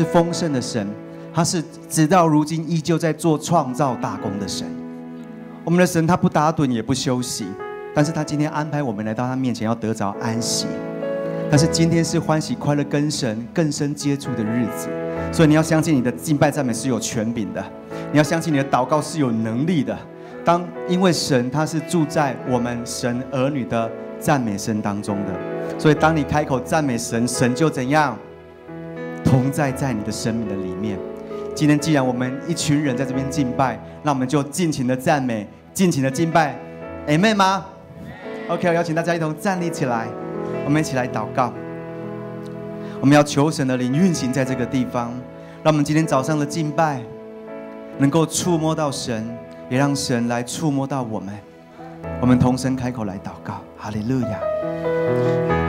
是丰盛的神，他是直到如今依旧在做创造大功的神。我们的神他不打盹也不休息，但是他今天安排我们来到他面前要得着安息。但是今天是欢喜快乐跟神更深接触的日子，所以你要相信你的敬拜赞美是有权柄的，你要相信你的祷告是有能力的。当因为神他是住在我们神儿女的赞美声当中的，所以当你开口赞美神，神就怎样同在在你的生命的里面。今天既然我们一群人在这边敬拜，那我们就尽情的赞美，尽情的敬拜，Amen 吗？OK，我邀请大家一同站立起来，我们一起来祷告。我们要求神的灵运行在这个地方，让我们今天早上的敬拜能够触摸到神。也让神来触摸到我们，我们同声开口来祷告，哈利路亚，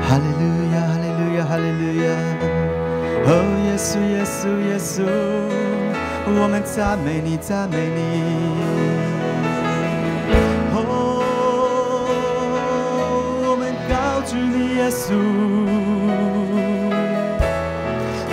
哈利路亚，哈利路亚，哈利路亚，哦，耶稣，耶稣，耶稣，我们赞美你，赞美你，哦，我们高举你，耶稣，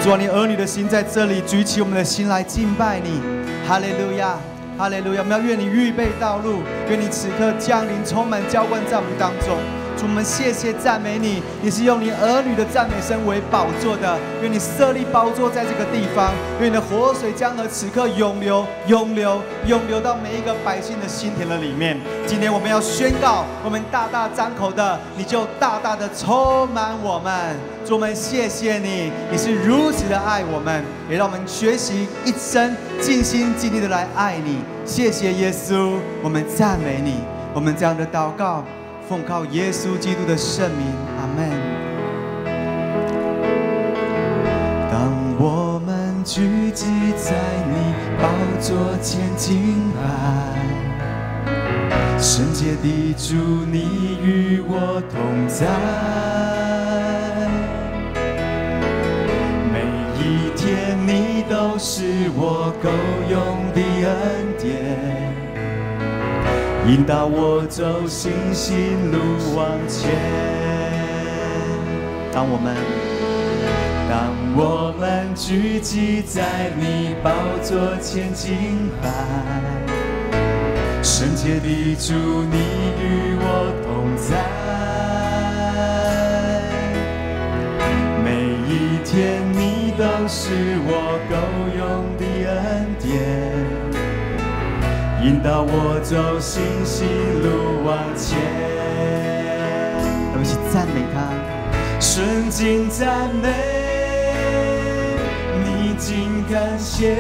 主啊，你儿女的心在这里，举起我们的心来敬拜你，哈利路亚。哈利路亚！我们要愿你预备道路，愿你此刻降临，充满浇灌在我们当中。主，我们谢谢赞美你，你是用你儿女的赞美声为宝座的。愿你设立宝座在这个地方，愿你的活水江河此刻永流、永流、永流到每一个百姓的心田的里面。今天我们要宣告，我们大大张口的，你就大大的充满我们。主，我们谢谢你，你是如此的爱我们，也让我们学习一生尽心尽力的来爱你。谢谢耶稣，我们赞美你。我们这样的祷告。奉靠耶稣基督的圣名，阿门。当我们聚集在你宝座前敬拜，圣洁的主，你与我同在。每一天，你都是我够用的恩典。引导我走星星路往前。当我们，当我们聚集在你宝座前敬拜，圣洁的主，你与我同在。每一天，你都是我够用的恩典。引导我走星星路往前，我们一起赞美他，顺境赞美，逆境感谢，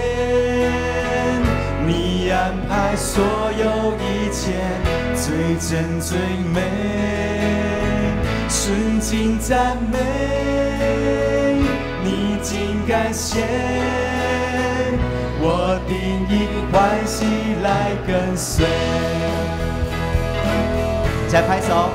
你安排所有一切最真最美，顺境赞美，逆境感谢。我定义欢喜来跟随，再拍手。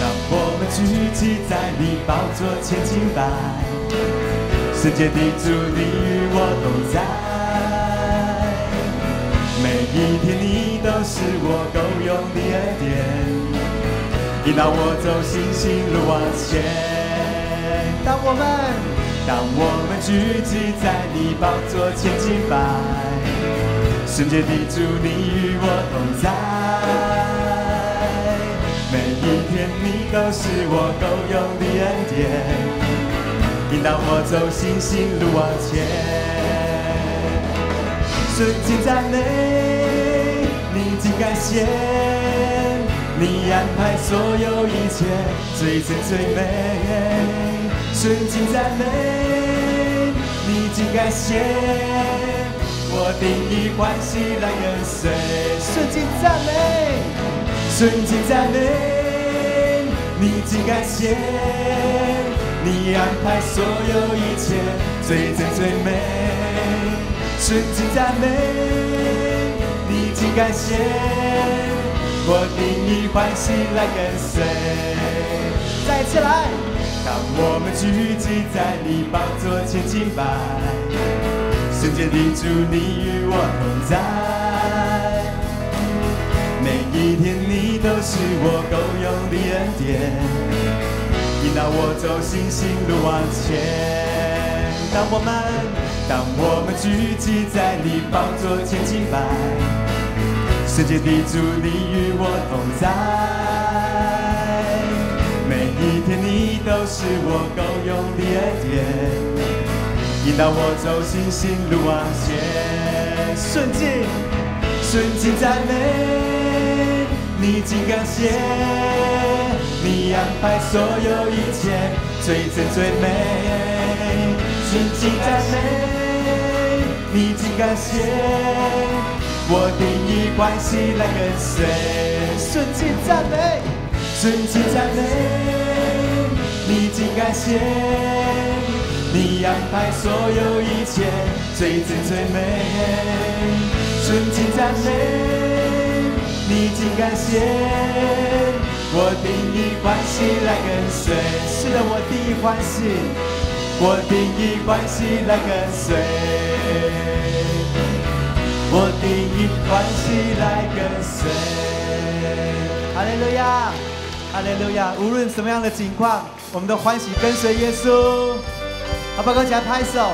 当我们聚集在你宝座前敬拜，世界的主你与我同在，每一天你都是我够用的恩典。引导我走星星路往前。当我们，当我们聚集在你宝座前敬拜，圣洁的主，你与我同在。每一天，你都是我够用的恩典，引导我走星星路往前。顺境赞美，逆境感谢。你安排所有一切最真最美，顺境赞美，逆境感谢，我定义欢喜来跟随。顺境赞美，顺境赞美，逆境感谢，你安排所有一切最真最美，顺境赞美，逆境感谢。我定义欢喜来跟随，再次来。当我们聚集在你宝座前敬拜，圣洁的主，你与我同在。每一天你都是我够用的恩典，引导我走星星路往前。当我们当我们聚集在你宝座前敬拜，世界的主你与我同在。每一天你都是我够用的恩典，引导我走星星路往前。顺境顺境赞美，你尽感谢，你安排所有一切最真最美。顺境赞美，你尽感谢，我定义关系来跟随。顺境赞美，顺境赞美，你尽感谢，你安排所有一切最真最美。顺境赞美，你尽感谢，我定义关系来跟随。是的，我定义关系。我定义关系来跟随，我定义欢喜来跟随。哈利路亚，哈利路亚！无论什么样的情况，我们都欢喜跟随耶稣。好，报告起来拍手。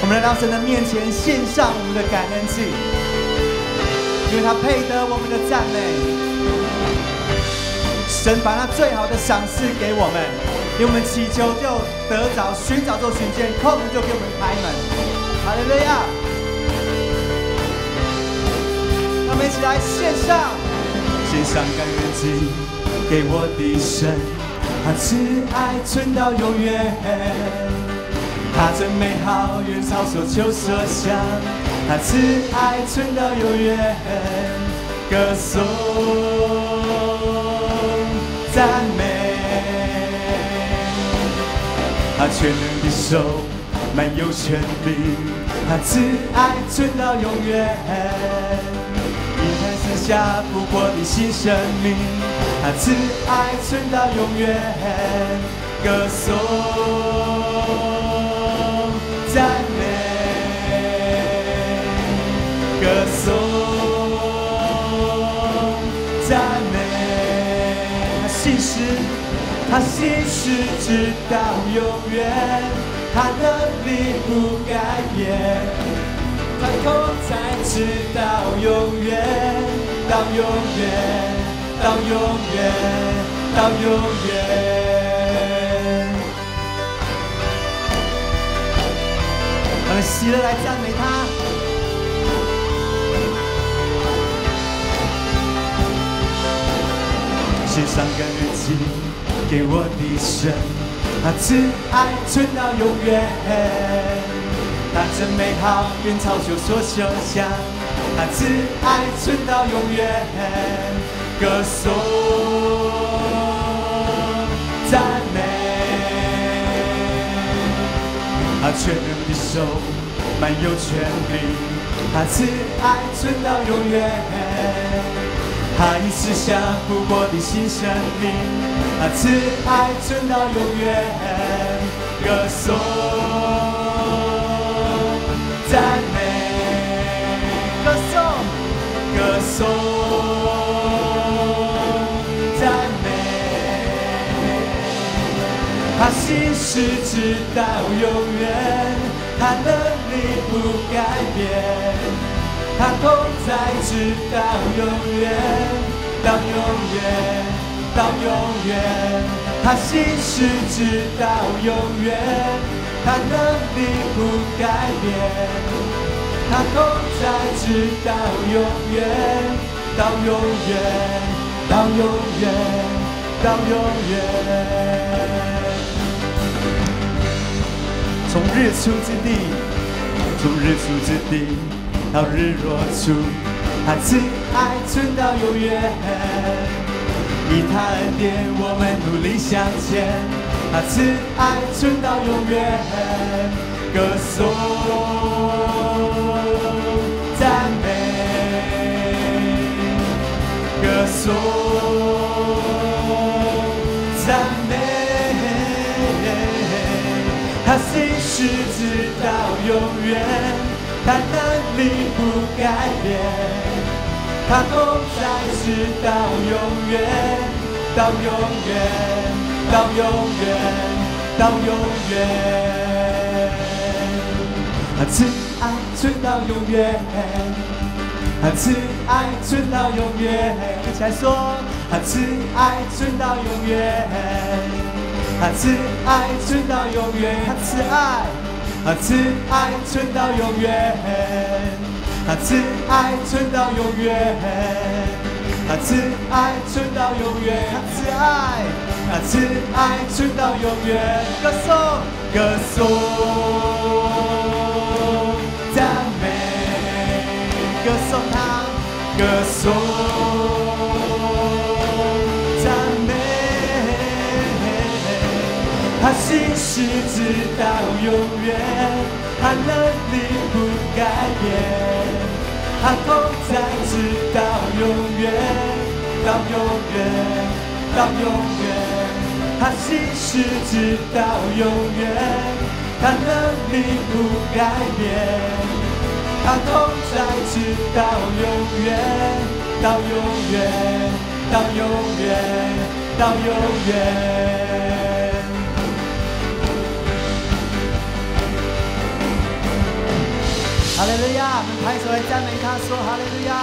我们来到神的面前，献上我们的感恩祭，因为他配得我们的赞美。神把那最好的赏赐给我们，给我们祈求就得着，寻找就寻见，叩门就给我们开门。哈利路亚！让我们一起来献上，献上感恩祭给我的神，他慈爱存到永远，他真美好远超所求所想，他慈爱存到永远，歌颂。赞他全能的手，满有权力，他慈爱存到永远。一看四下不过的新生命，他慈爱存到永远。歌颂，赞他心事直到永远，他的力不改变，他同在直到永远，到永远，到永远，到永远。我们喜乐来赞美他，献上感恩祭。给我的神，他慈爱存到永远，他真美好，远超求所求想，他慈爱存到永远，歌颂赞美，他全能的手，满有权柄，他慈爱存到永远。他已赐下复活的新生命，他慈爱存到永远，歌颂赞美，歌颂歌颂赞美，他心事直到永远，他能力不改变。他同在，直到永远，到永远，到永远。他心事直到永远，他能力不改变。他同在，直到永远，到永远，到永远，到永远。从日出之地，从日出之地。到日落处，他慈爱存到永远。以他恩典，我们努力向前。他慈爱存到永远。歌颂赞美，歌颂赞美。他心事直到永远。他能力不改变，他同在直到永远，到永远，到永远，到永远。他慈爱存到永远，他慈爱存到永远。一起来说，他慈爱存到永远，他慈爱存到永远，他慈爱。他慈爱存到永远，他慈爱存到永远，他慈爱存到永远，他慈爱，他慈爱存到永远。歌颂，歌颂，赞美，歌颂他，歌颂。他心事直到永远，他能力不改变，他同在直到永远，到永远，到永远。他心事直到永远，他能力不改变，他同在直到永远，到永远，到永远，到永远。哈利路亚！我们拍手来赞美他，说哈利路亚，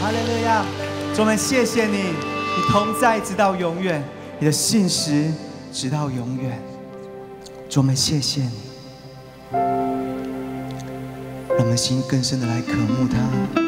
哈利路亚！主们，谢谢你，你同在直到永远，你的信实直到永远。主们，谢谢你，让我们心更深的来渴慕他。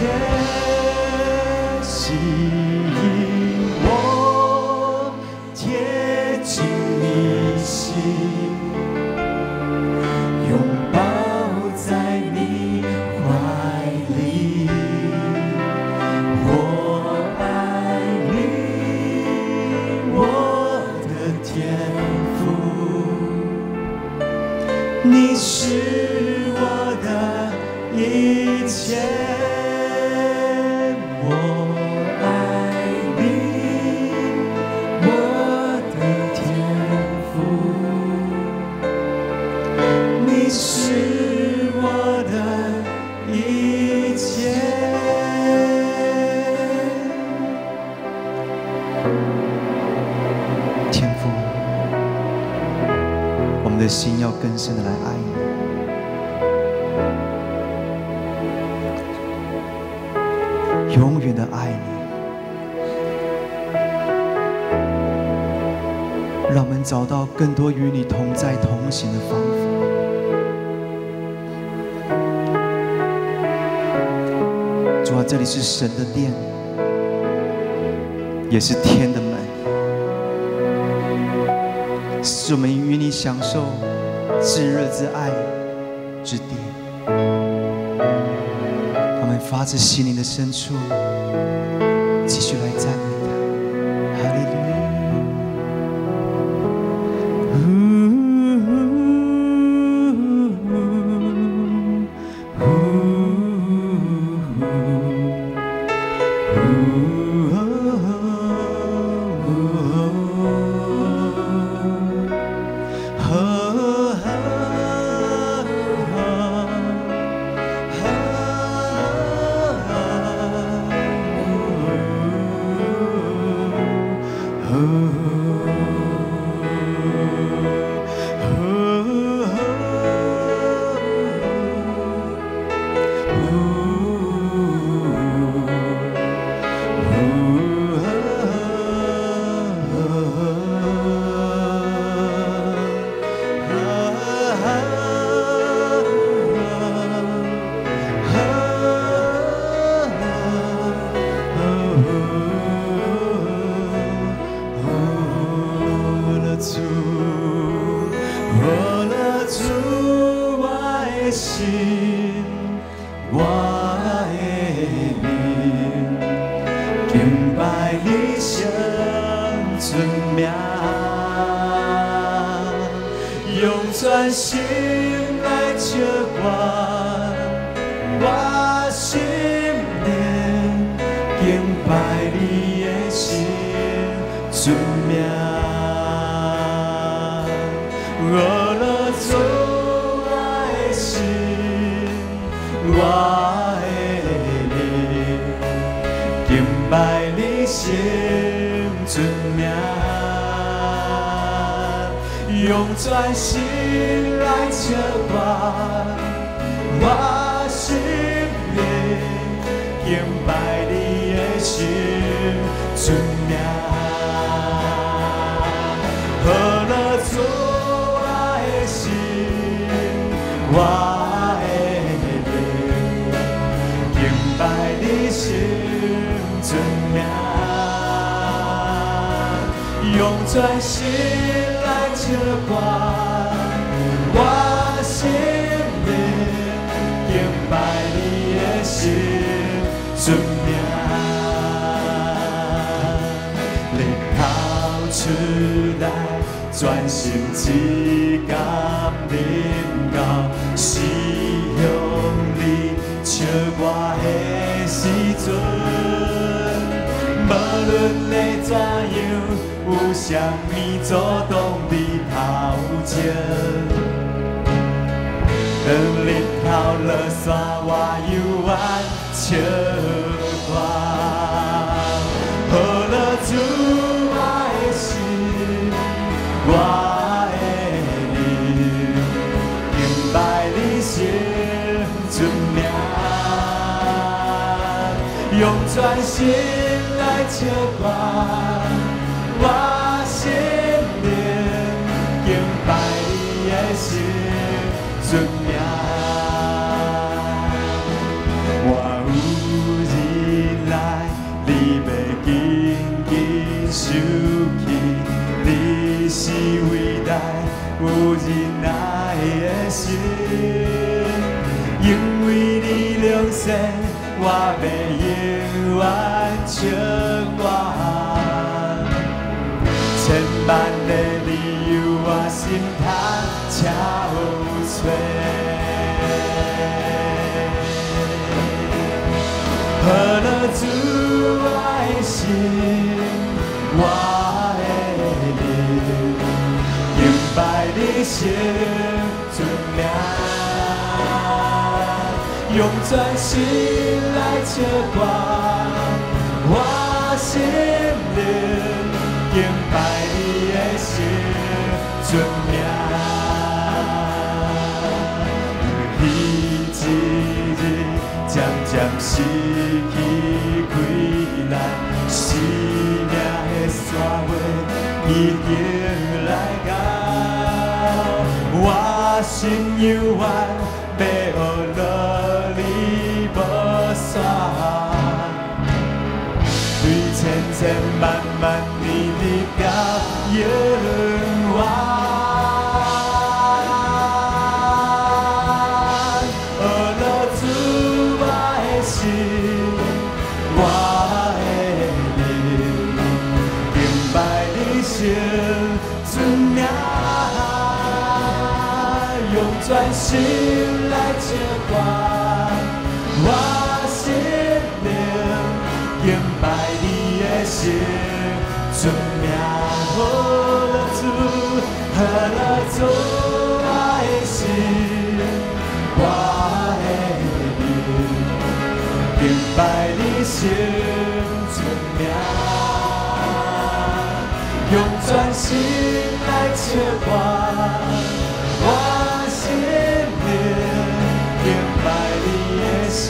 Yeah. 你是神的殿也是天的门。是我们与你享受炙热之爱之地他们发自心灵的深处主，我的主，我的心，我的你，敬拜你圣尊名，用全心来接光。用全心来照顾我我心里明白你的心真正好你做我的我爱你明白你心真正用全心我心里敬拜你的心存念，出来专心祈祷，祷告，是用你笑我的时阵，无论你怎样，有啥物阻挡？你头前。当日头落山，我犹原笑看。好了，主我的心，我的灵，敬拜你心存名，用全心来唱歌，我要永远唱我。千万个理由，我心头憔悴。好了，主我的心，我的灵，敬拜你生用全心来唱歌，我心灵敬拜你的生存命。彼一日渐渐失去开力，生命的线尾已经来到，我心犹原要学对千千万万年日心存命，用全心来唱歌。我心念敬拜你的生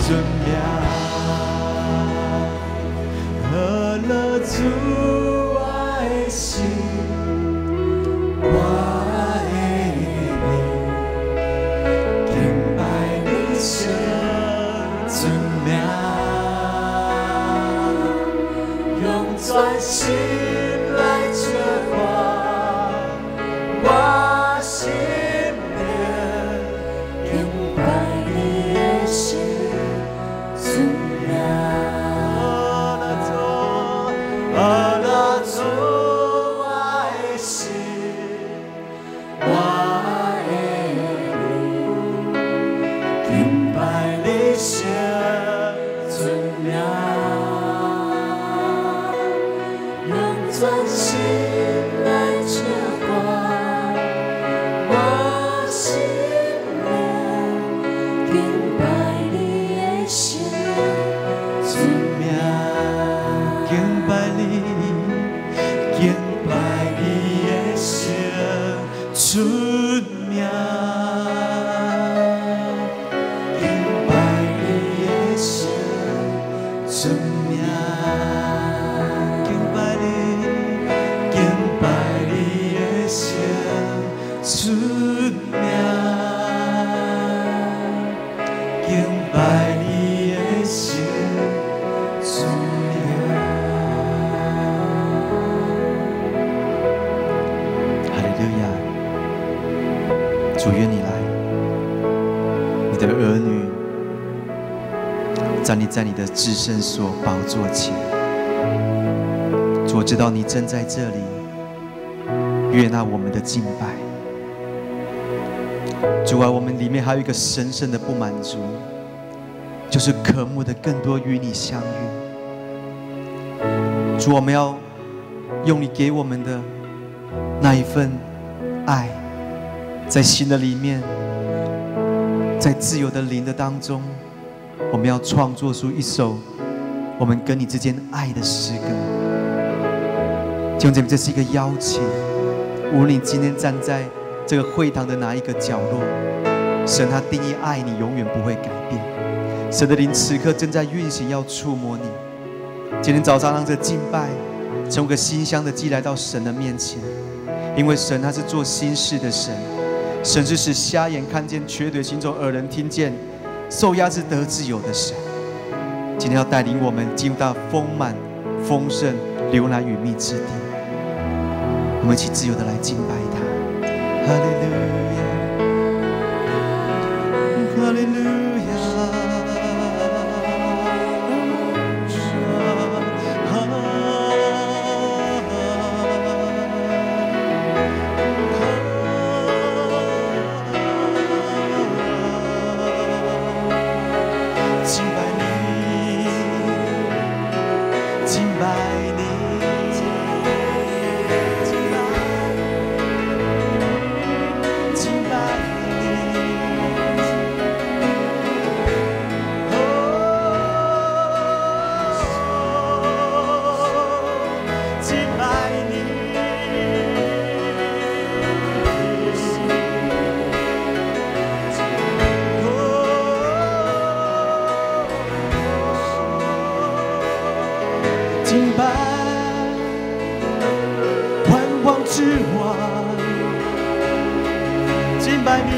存命，喝了主敬至圣所宝座前。主，知道你正在这里，悦纳我们的敬拜。主啊，我们里面还有一个神圣的不满足，就是渴慕的更多与你相遇。主，我们要用你给我们的那一份爱，在心的里面，在自由的灵的当中，我们要创作出一首我们跟你之间爱的诗歌。弟兄姐妹，这是一个邀请，无论你今天站在这个会堂的哪一个角落，神他定义爱你永远不会改变。神的灵此刻正在运行，要触摸你。今天早上让这敬拜成为个馨香的祭来到神的面前，因为神他是做心事的神，神是使瞎眼看见、瘸腿行走、耳人听见、受压制得自由的神。今天要带领我们进入到丰满、丰盛、流奶与蜜之地，我们一起自由的来敬拜他。哈利路亚，敬拜万王之王，敬拜你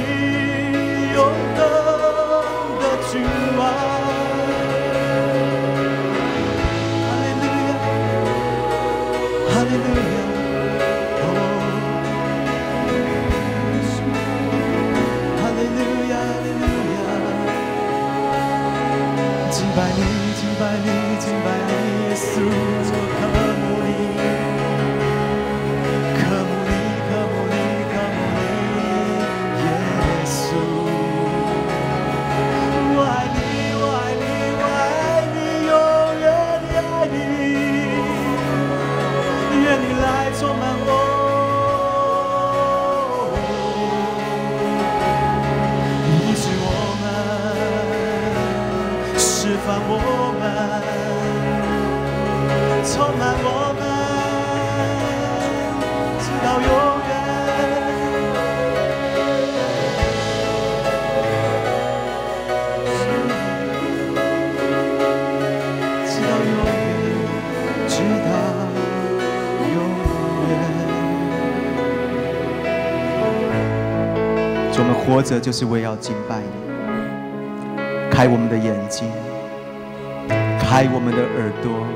你，耶稣，充满我们，直到永远，直到永远，直到永远。我们活着就是为要敬拜你，开我们的眼睛，开我们的耳朵，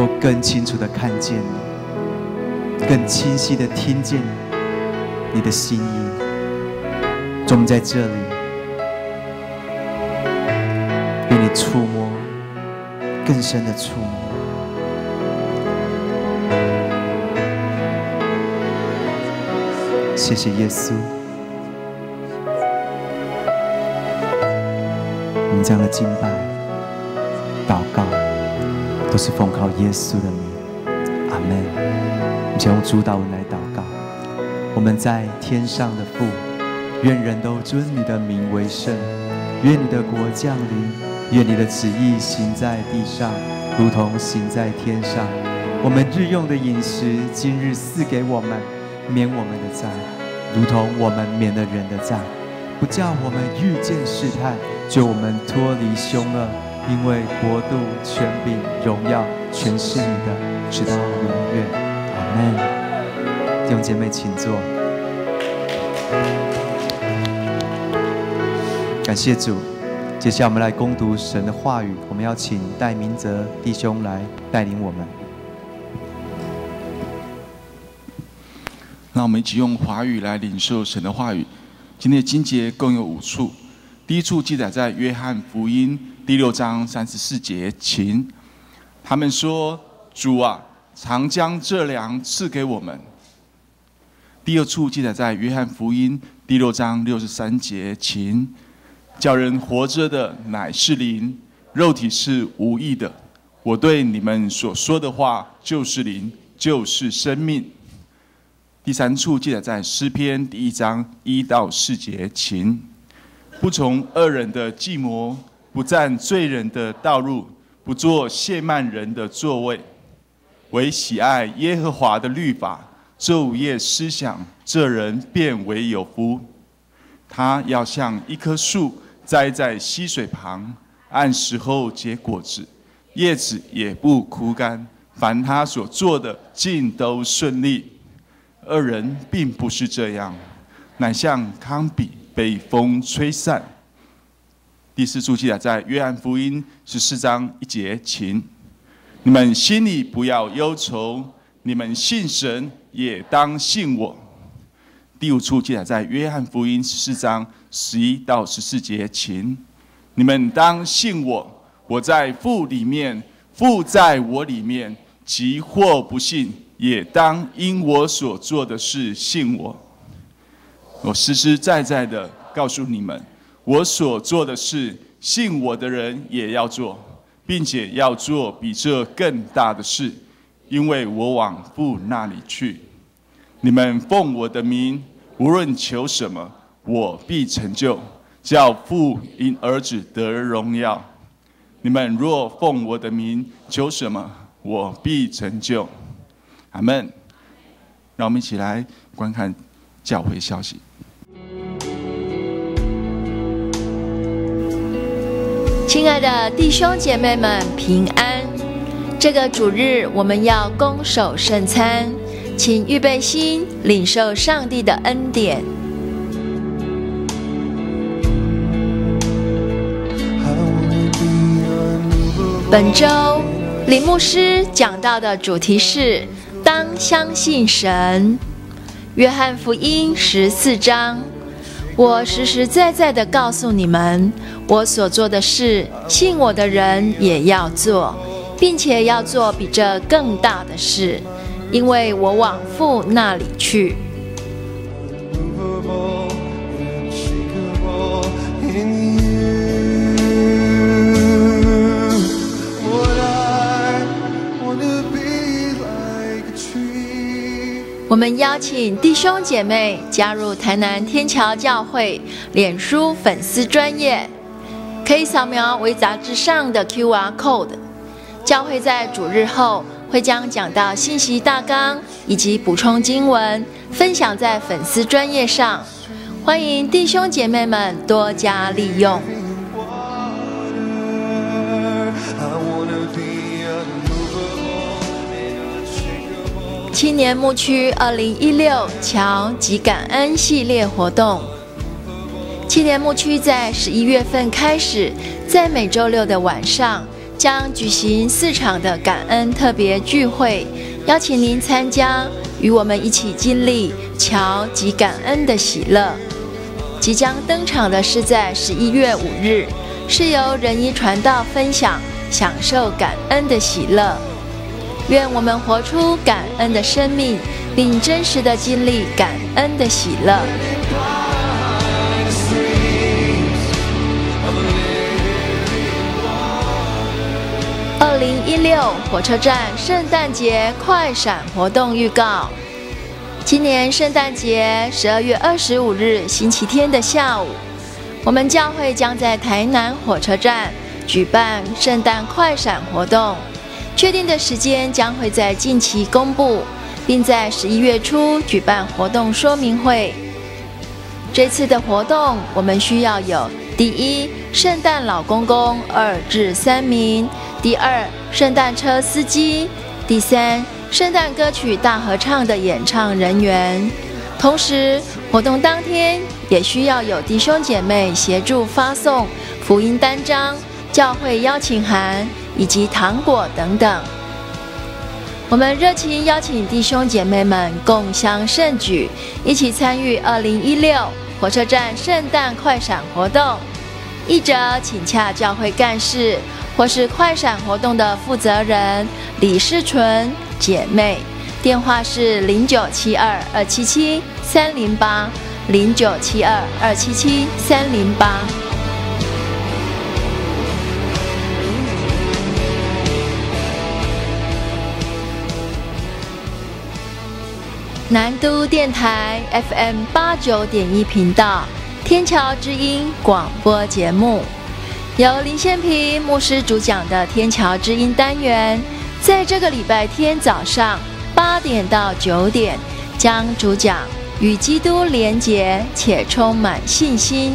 够更清楚的看见你，更清晰的听见你的心意。主，我们在这里，给你触摸，更深的触摸。谢谢耶稣。我们这样的敬拜、都是奉靠耶稣的名。阿门。我们用主导文来祷告。我们在天上的父，愿人都尊你的名为圣。愿你的国降临，愿你的旨意行在地上，如同行在天上。我们日用的饮食，今日赐给我们。免我们的债，如同我们免了人的债，不叫我们遇见试探，救我们脱离凶恶。因为国度、权柄、荣耀，全是你的，直到永远。阿门。弟兄姐妹，请坐。感谢主。接下来我们来攻读神的话语，我们要请戴明泽弟兄来带领我们。让我们一起用华语来领受神的话语。今天的经节共有五处，第一处记载在约翰福音第六章三十四节，请他们说：“主啊，常将这粮赐给我们，第二处记载在约翰福音第六章六十三节，请叫人活着的乃是灵，肉体是无益的。我对你们所说的话就是灵，就是生命。第三处记载在诗篇第一章一到四节，请不从恶人的计谋，不占罪人的道路，不做亵慢人的座位，唯喜爱耶和华的律法，昼夜思想，这人便为有福。他要像一棵树栽在溪水旁，按时候结果子。叶子也不枯干，凡他所做的尽都顺利。二人并不是这样，乃像康比被风吹散。第四处记载在约翰福音十四章一节，请你们心里不要忧愁，你们信神也当信我。第五处记载在约翰福音十四章十一到十四节，请你们当信我。我在父里面，父在我里面。即或不信，也当因我所做的事信我。我实实在在的告诉你们，我所做的事，信我的人也要做，并且要做比这更大的事，因为我往父那里去。你们奉我的名，无论求什么，我必成就，叫父因儿子得荣耀。你们若奉我的名求什么，我必成就。阿门。让我们一起来观看教会消息。亲爱的弟兄姐妹们，平安！这个主日我们要攻守圣餐，请预备心，领受上帝的恩典。本周李牧师讲到的主题是“当相信神”。约翰福音十四章，我实实在在的告诉你们，我所做的事，信我的人也要做，并且要做比这更大的事，因为我往父那里去。我们邀请弟兄姐妹加入台南天桥教会脸书粉丝专业，可以扫描为杂志上的 QR code。教会在主日后会将讲到信息大纲以及补充经文分享在粉丝专业上，欢迎弟兄姐妹们多加利用。青年牧区二零一六桥及感恩系列活动。青年牧区在十一月份开始，在每周六的晚上将举行四场的感恩特别聚会，邀请您参加，与我们一起经历桥及感恩的喜乐。即将登场的是在十一月五日，是由仁医传道分享，享受感恩的喜乐。愿我们活出感恩的生命，并真实的经历感恩的喜乐。二零一六火车站圣诞节快闪活动预告：今年圣诞节十二月二十五日星期天的下午，我们教会将在台南火车站举办圣诞快闪活动。确定的时间将会在近期公布，并在十一月初举办活动说明会。这次的活动，我们需要有：第一，圣诞老公公二至三名；第二，圣诞车司机；第三，圣诞歌曲大合唱的演唱人员。同时，活动当天也需要有弟兄姐妹协助发送福音单张、教会邀请函。以及糖果等等，我们热情邀请弟兄姐妹们共襄盛举，一起参与二零一六火车站圣诞快闪活动。译者请洽教会干事或是快闪活动的负责人李世纯姐妹，电话是零九七二二七七三零八零九七二二七七三零八。南都电台 FM 八九点一频道，天桥之音广播节目，由林宪平牧师主讲的天桥之音单元，在这个礼拜天早上八点到九点，将主讲与基督连结且充满信心；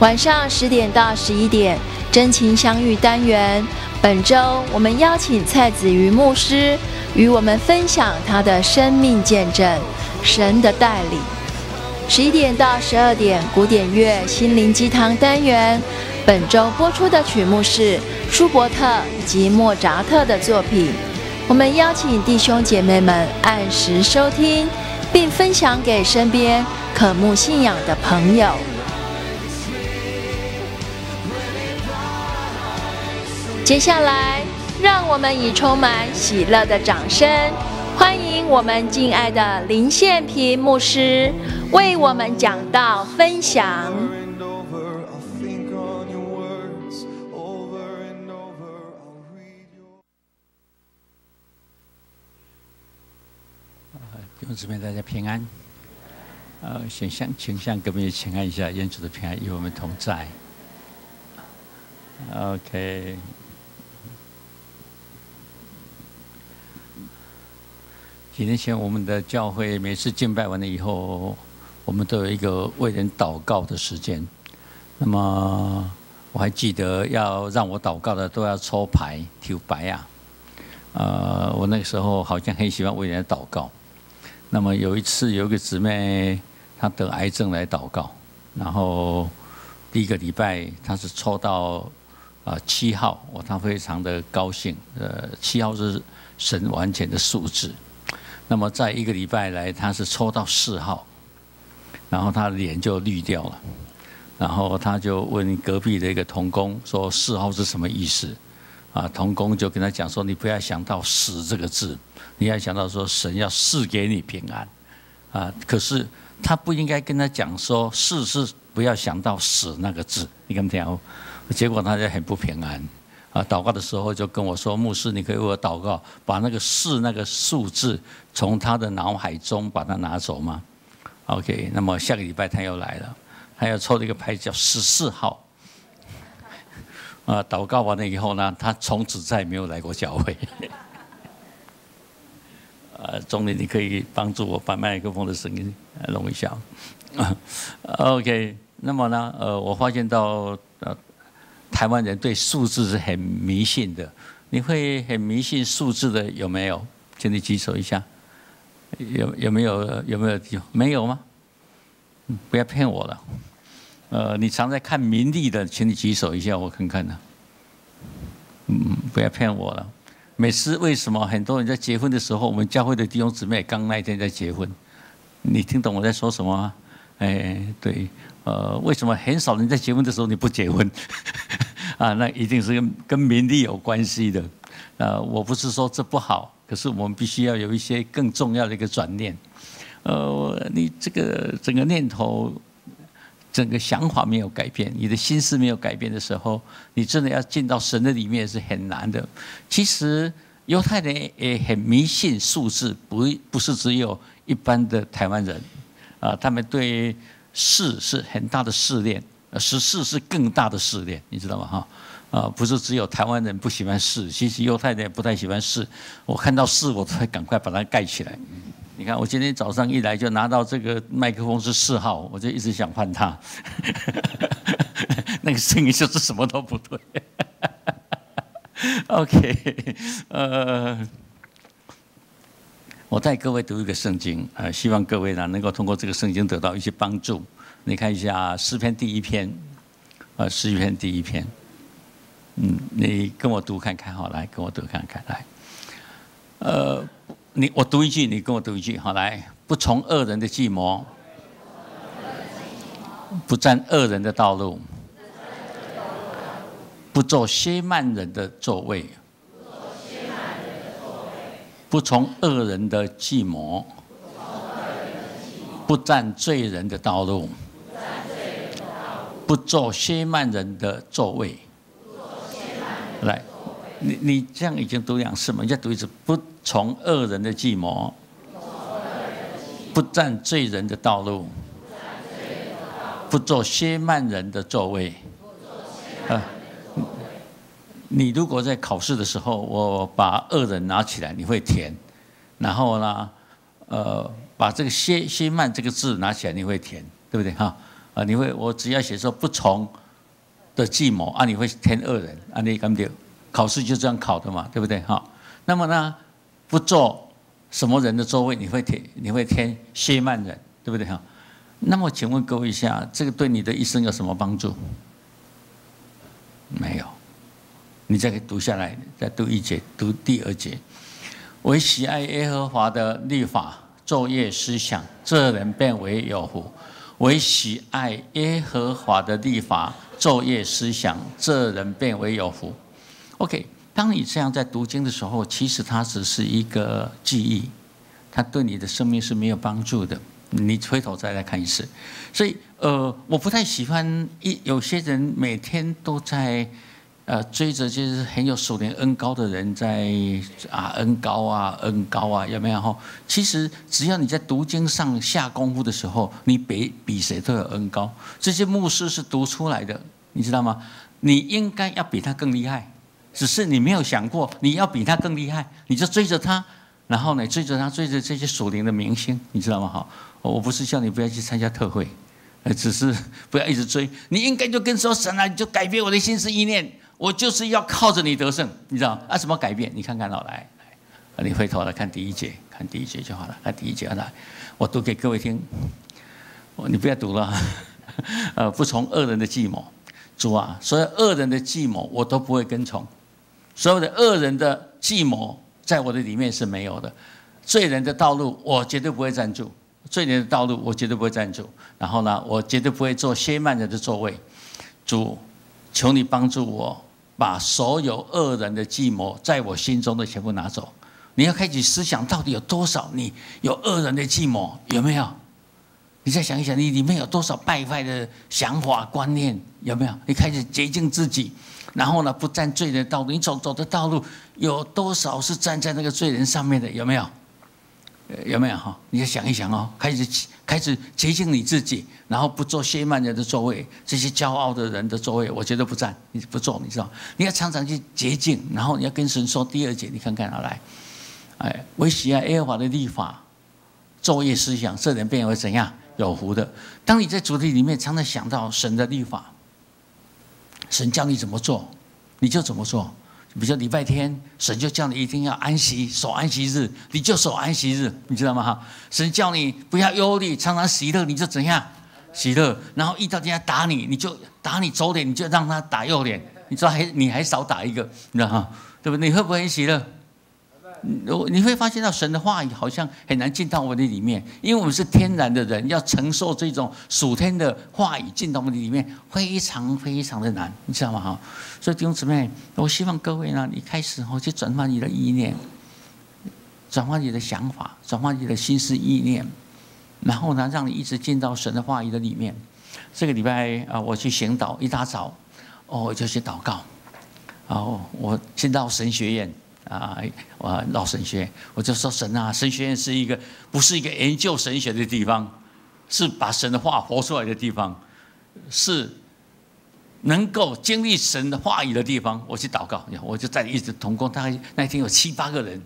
晚上十点到十一点，真情相遇单元。本周我们邀请蔡子瑜牧师。与我们分享他的生命见证，神的带领。十一点到十二点，古典乐心灵鸡汤单元。本周播出的曲目是舒伯特以及莫扎特的作品。我们邀请弟兄姐妹们按时收听，并分享给身边渴慕信仰的朋友。接下来。让我们以充满喜乐的掌声，欢迎我们敬爱的林宪平牧师为我们讲道分享。弟兄姊妹，大家平安。呃，先向请向各位请安一下，愿主的平安与我们同在。OK。几年前，我们的教会每次敬拜完了以后，我们都有一个为人祷告的时间。那么我还记得，要让我祷告的都要抽牌抽白啊。呃，我那个时候好像很喜欢为人祷告。那么有一次，有一个姊妹她得癌症来祷告，然后第一个礼拜她是抽到啊七号，我她非常的高兴。呃，七号是神完全的数字。那么在一个礼拜来，她是抽到四号，然后她的脸就绿掉了，然后她就问隔壁的一个童工说：“四号是什么意思？”啊，童工就跟他讲说：“你不要想到死这个字，你要想到说神要赐给你平安。”啊，可是他不应该跟他讲说“事是不要想到死那个字”，你看听哦，结果他就很不平安。啊，祷告的时候就跟我说：“牧师，你可以为我祷告，把那个四那个数字从他的脑海中把它拿走吗？”OK，那么下个礼拜他又来了，他又抽了一个牌叫十四号。啊，祷告完了以后呢，他从此再也没有来过教会。呃，总理，你可以帮助我把麦克风的声音弄一下。OK，那么呢，呃，我发现到呃。台湾人对数字是很迷信的，你会很迷信数字的有没有？请你举手一下，有有没有有没有有没有吗？不要骗我了。呃，你常在看名利的，请你举手一下，我看看呢。嗯，不要骗我了。每次为什么很多人在结婚的时候，我们教会的弟兄姊妹刚那一天在结婚？你听懂我在说什么吗？哎，对。呃，为什么很少人在结婚的时候你不结婚？啊，那一定是跟跟名利有关系的。呃，我不是说这不好，可是我们必须要有一些更重要的一个转念。呃，你这个整个念头、整个想法没有改变，你的心思没有改变的时候，你真的要进到神的里面是很难的。其实犹太人也很迷信数字，不不是只有一般的台湾人啊，他们对。试是很大的试炼，十四是更大的试炼，你知道吗？哈，啊，不是只有台湾人不喜欢试，其实犹太人也不太喜欢试。我看到试，我都会赶快把它盖起来。你看，我今天早上一来就拿到这个麦克风是四号，我就一直想换它。那个声音就是什么都不对。OK，呃。我带各位读一个圣经，呃，希望各位呢能够通过这个圣经得到一些帮助。你看一下诗篇第一篇，呃，诗篇第一篇，嗯，你跟我读看看，好，来跟我读看看，来，呃，你我读一句，你跟我读一句，好，来，不从恶人的计谋，不占恶人的道路，不做歇慢人的座位。不从恶人的计谋，不占罪人的道路，不做薛曼人的座位。来，你你这样已经读两次嘛？你再读一次，不从恶人的计谋，不占罪人的道路，不做薛曼人的座位。啊。你如果在考试的时候，我把恶人拿起来，你会填，然后呢，呃，把这个歇歇慢这个字拿起来，你会填，对不对哈？啊，你会，我只要写说不从的计谋啊，你会填恶人啊，你感觉考试就这样考的嘛，对不对哈？那么呢，不做什么人的座位，你会填，你会填歇慢人，对不对哈？那么请问各位一下，这个对你的一生有什么帮助？没有。你再给读下来，再读一节，读第二节。唯喜爱耶和华的律法，昼夜思想，这人变为有福。唯喜爱耶和华的律法，昼夜思想，这人变为有福。OK，当你这样在读经的时候，其实它只是一个记忆，它对你的生命是没有帮助的。你回头再来看一次。所以，呃，我不太喜欢一有些人每天都在。呃，追着就是很有属灵恩高的人在啊，恩高啊，恩高啊，有没有哈？其实只要你在读经上下功夫的时候，你比比谁都有恩高。这些牧师是读出来的，你知道吗？你应该要比他更厉害，只是你没有想过你要比他更厉害，你就追着他，然后呢，追着他，追着这些属灵的明星，你知道吗？哈，我不是叫你不要去参加特会，只是不要一直追。你应该就跟说神啊，你就改变我的心思意念。我就是要靠着你得胜，你知道啊？什么改变？你看看，老来，来，你回头来看第一节，看第一节就好了。看第一节，来，我读给各位听。你不要读了，呃，不从恶人的计谋，主啊，所有恶人的计谋我都不会跟从，所有的恶人的计谋在我的里面是没有的。罪人的道路我绝对不会站住，罪人的道路我绝对不会站住。然后呢，我绝对不会坐歇慢人的座位。主，求你帮助我。把所有恶人的计谋在我心中的全部拿走。你要开始思想，到底有多少你有恶人的计谋？有没有？你再想一想，你里面有多少败坏的想法观念？有没有？你开始洁净自己，然后呢，不占罪人的道路。你走走的道路有多少是站在那个罪人上面的？有没有？有没有哈？你要想一想哦，开始开始洁净你自己，然后不做谢曼人的座位，这些骄傲的人的座位，我觉得不占，你不坐，你知道？你要常常去洁净，然后你要跟神说第二节，你看看啊，来，哎，维喜爱耶和华的立法，昼夜思想，这人变为怎样有福的？当你在主题里面常常想到神的立法，神教你怎么做，你就怎么做。比如说礼拜天，神就叫你一定要安息，守安息日，你就守安息日，你知道吗？哈，神叫你不要忧虑，常常喜乐，你就怎样喜乐。然后遇到人家打你，你就打你左脸，你就让他打右脸，你知道还你还少打一个，你知道哈？对不对？你会不会很喜乐？我你会发现到神的话语好像很难进到我们的里面，因为我们是天然的人，要承受这种属天的话语进到我们的里面，非常非常的难，你知道吗？哈，所以弟兄姊妹，我希望各位呢，你开始哦去转换你的意念，转换你的想法，转换你的心思意念，然后呢，让你一直进到神的话语的里面。这个礼拜啊，我去行祷，一大早哦，我就去祷告，然后我进到神学院。啊，我老神学，我就说神啊，神学院是一个不是一个研究神学的地方，是把神的话活出来的地方，是能够经历神的话语的地方。我去祷告，我就在一直同工，大概那天有七八个人，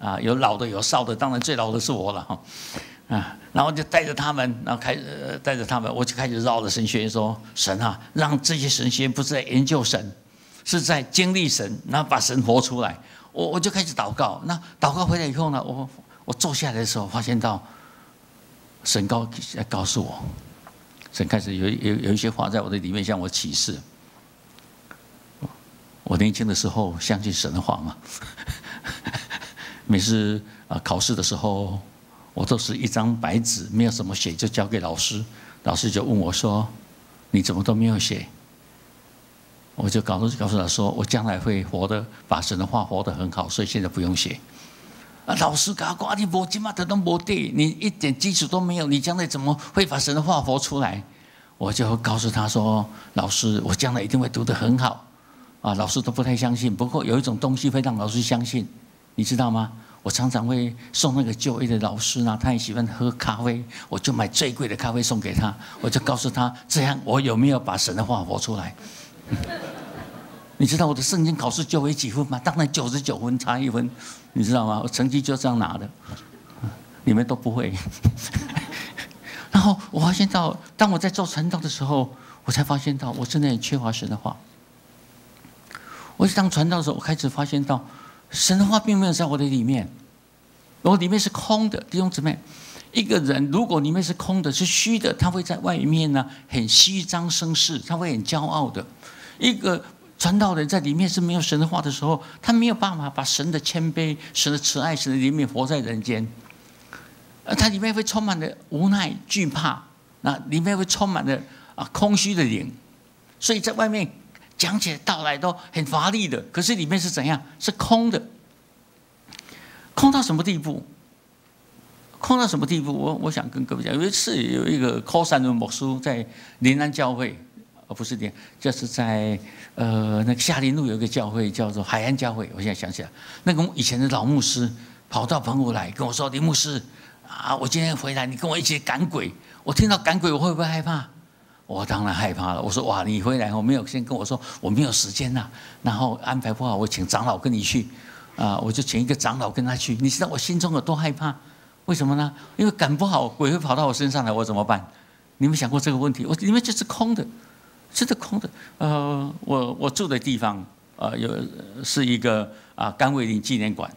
啊，有老的有少的，当然最老的是我了哈，啊，然后就带着他们，然后开始带着他们，我就开始绕着神学院说，神啊，让这些神学院不是在研究神，是在经历神，然后把神活出来。我我就开始祷告，那祷告回来以后呢，我我坐下来的时候，发现到神告告诉我，神开始有有有一些话在我的里面向我启示。我年轻的时候相信神的话嘛，每次啊考试的时候，我都是一张白纸，没有什么写，就交给老师，老师就问我说：“你怎么都没有写？”我就告诉告诉他说，我将来会活的，把神的话活得很好，所以现在不用写。啊，老师给他讲，你无起码得都无地，你一点基础都没有，你将来怎么会把神的话活出来？我就告诉他说，老师，我将来一定会读得很好。啊，老师都不太相信，不过有一种东西会让老师相信，你知道吗？我常常会送那个就业的老师呢，他也喜欢喝咖啡，我就买最贵的咖啡送给他，我就告诉他，这样我有没有把神的话活出来？你知道我的圣经考试就为几分吗？当然九十九分，差一分，你知道吗？我成绩就这样拿的，你们都不会。然后我发现到，当我在做传道的时候，我才发现到，我真的很缺乏神的话。我当传道的时候，我开始发现到，神的话并没有在我的里面，我里面是空的。弟兄姊妹，一个人如果里面是空的，是虚的，他会在外面呢很虚张声势，他会很骄傲的。一个传道人在里面是没有神的话的时候，他没有办法把神的谦卑、神的慈爱、神的怜悯活在人间。而他里面会充满了无奈、惧怕，那里面会充满了啊空虚的灵，所以在外面讲起道来都很乏力的。可是里面是怎样？是空的，空到什么地步？空到什么地步？我我想跟各位讲，有一次有一个科山的牧师在临安教会。而不是点，就是在呃那个夏林路有一个教会叫做海岸教会。我现在想起来，那个以前的老牧师跑到澎湖来跟我说：“林牧师啊，我今天回来，你跟我一起赶鬼。”我听到赶鬼，我会不会害怕？我当然害怕了。我说：“哇，你回来我没有先跟我说，我没有时间呐。然后安排不好，我请长老跟你去啊，我就请一个长老跟他去。你知道我心中有多害怕？为什么呢？因为赶不好，鬼会跑到我身上来，我怎么办？你们想过这个问题？我里面就是空的。”是的，空的。呃，我我住的地方，呃，有是一个啊甘卫林纪念馆。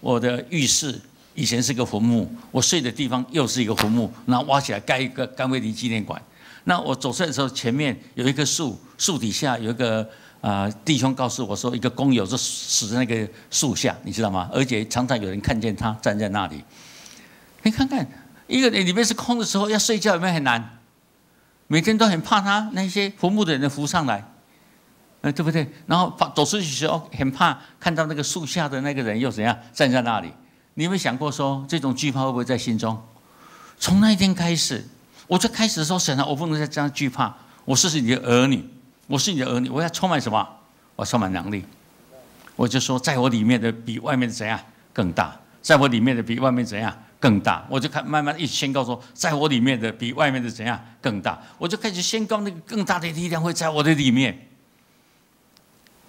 我的浴室以前是个坟墓，我睡的地方又是一个坟墓，然后挖起来盖一个甘卫林纪念馆。那我走出来的时候，前面有一棵树，树底下有一个啊弟兄告诉我说，一个工友就死在那个树下，你知道吗？而且常常有人看见他站在那里。你看看，一个人里面是空的时候，要睡觉有没有很难？每天都很怕他那些坟墓的人浮上来，呃，对不对？然后走出去的时候很怕看到那个树下的那个人又怎样站在那里？你有没有想过说这种惧怕会不会在心中？从那一天开始，我就开始说：神啊，我不能再这样惧怕。我是你的儿女，我是你的儿女，我要充满什么？我充满能力。我就说，在我里面的比外面的怎样更大？在我里面的比外面怎样？更大，我就开慢慢一宣告说，在我里面的比外面的怎样更大，我就开始宣告那个更大的力量会在我的里面，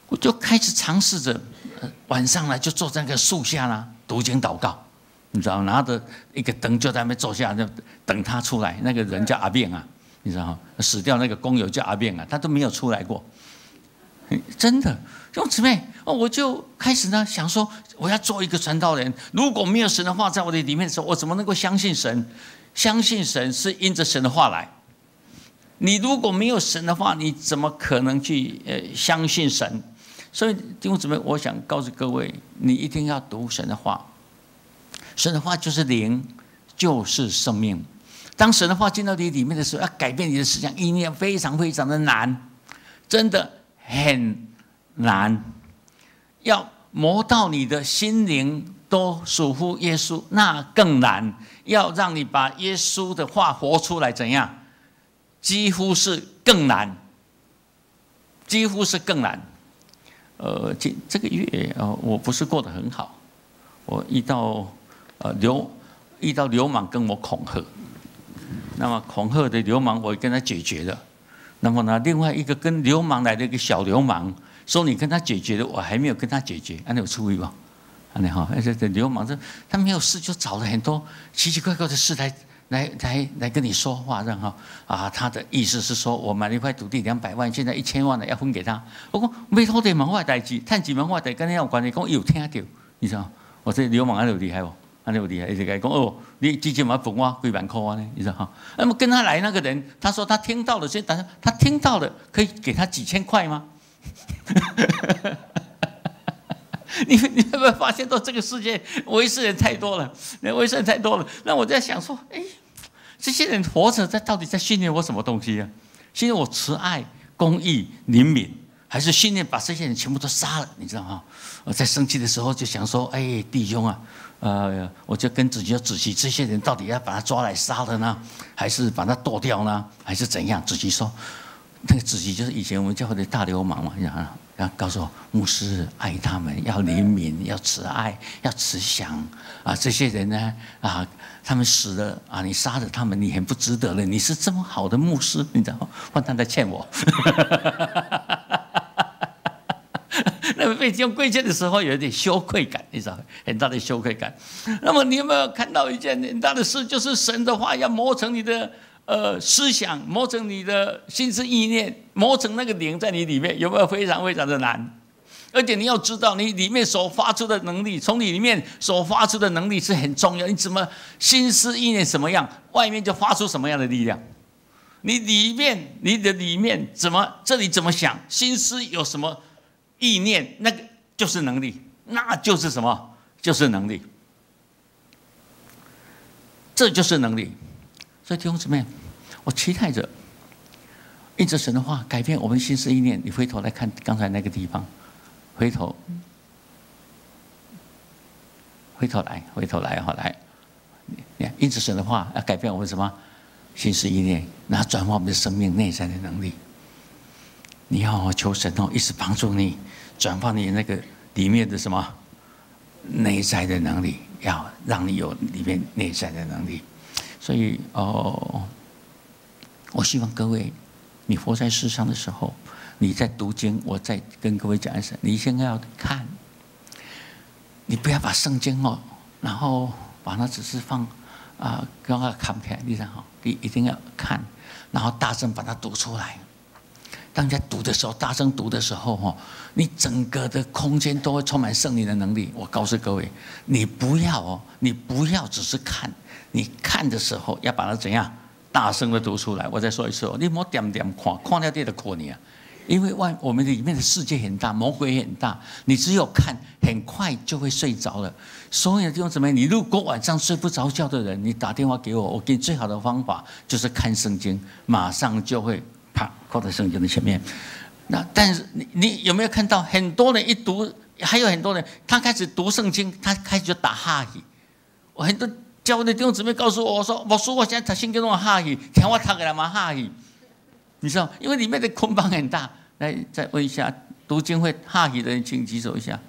我就开始尝试着晚上呢就坐在那个树下啦读经祷告，你知道拿着一个灯就在那边坐下，就等他出来。那个人叫阿变啊，你知道？死掉那个工友叫阿变啊，他都没有出来过，真的。兄姊妹，我就开始呢想说，我要做一个传道人。如果没有神的话在我的里面的时候，我怎么能够相信神？相信神是因着神的话来。你如果没有神的话，你怎么可能去呃相信神？所以弟兄姊妹，我想告诉各位，你一定要读神的话。神的话就是灵，就是生命。当神的话进到你里面的时候，要改变你的思想意念，非常非常的难，真的很。难，要磨到你的心灵都属乎耶稣，那更难。要让你把耶稣的话活出来，怎样？几乎是更难，几乎是更难。呃，这这个月呃，我不是过得很好，我遇到呃流遇到流氓跟我恐吓，那么恐吓的流氓我跟他解决了，那么呢，另外一个跟流氓来的一个小流氓。说你跟他解决的，我还没有跟他解决，那有出意吧？啊，你好，这这流氓这他没有事，就找了很多奇奇怪怪的事来来来来跟你说话，然后啊，他的意思是说我买了一块土地两百万，现在一千万了要分给他。我讲没土地文化代志，趁钱文化代跟你有关系，讲有听到，你知道？我这流氓还有厉害不？还有厉害，一直讲哦，你之前嘛分我几万块呢？你知道哈？那么跟他来那个人，他说他听到了，所以但是他听到了，可以给他几千块吗？你你有没有发现到这个世界为事人太多了？那为事人太多了，那我在想说，哎，这些人活着在到底在训练我什么东西啊？训练我慈爱、公义、灵敏，还是训练把这些人全部都杀了？你知道吗？我在生气的时候就想说，哎，弟兄啊，呃，我就跟子琪说，子琪，这些人到底要把他抓来杀了呢，还是把他剁掉呢，还是怎样？子琪说。那个子琪就是以前我们教会的大流氓嘛，然后然后告诉我，牧师爱他们，要怜悯，要慈爱，要慈祥啊！这些人呢啊，他们死了啊，你杀了他们，你很不值得了。你是这么好的牧师，你知道吗？换他在欠我。那么被用跪下的时候，有一点羞愧感，你知道很大的羞愧感。那么你有没有看到一件很大的事，就是神的话要磨成你的？呃，思想磨成你的心思意念，磨成那个灵在你里面，有没有非常非常的难？而且你要知道，你里面所发出的能力，从你里面所发出的能力是很重要。你怎么心思意念什么样，外面就发出什么样的力量。你里面，你的里面怎么，这里怎么想，心思有什么意念，那个就是能力，那就是什么，就是能力，这就是能力。所以弟兄姊妹，我期待着，印着神的话改变我们心思意念。你回头来看刚才那个地方，回头，回头来，回头来，好来，你看印着神的话要改变我们什么心思意念，然后转化我们的生命内在的能力。你要求神哦，一直帮助你转化你那个里面的什么内在的能力，要让你有里面内在的能力。所以哦，我希望各位，你活在世上的时候，你在读经，我再跟各位讲一声，你先要看，你不要把圣经哦，然后把它只是放啊，刚刚看不开，你想哈，你一定要看，然后大声把它读出来。当你在读的时候，大声读的时候哈，你整个的空间都会充满圣灵的能力。我告诉各位，你不要哦，你不要只是看。你看的时候要把它怎样大声的读出来。我再说一次，你莫点点看，看了点的可你啊，因为外我们的里面的世界很大，魔鬼很大，你只有看，很快就会睡着了。所有的地方怎么？你如果晚上睡不着觉的人，你打电话给我，我给你最好的方法就是看圣经，马上就会啪靠在圣经的前面。那但是你你有没有看到很多人一读，还有很多人他开始读圣经，他开始就打哈欠，我很多。教会的弟兄姊妹告诉我，我说：“我说我现在读圣经都哈气，听我读给他们哈气。”你知道，因为里面的捆绑很大。来，再问一下，读经会哈气的人，请举手一下。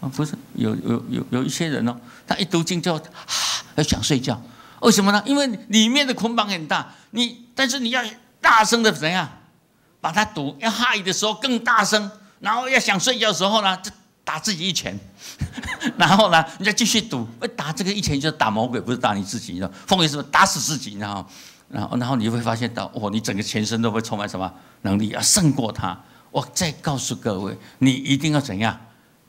啊，不是，有有有有一些人哦，他一读经就哈，要想睡觉。为什么呢？因为里面的捆绑很大。你，但是你要大声的怎样把它读？要哈的时候更大声，然后要想睡觉的时候呢？打自己一拳，然后呢，你再继续赌。打这个一拳就是打魔鬼，不是打你自己。你知道，奉为什么打死自己？然后，然后，然后你会发现到，哦，你整个全身都会充满什么能力，要胜过他。我再告诉各位，你一定要怎样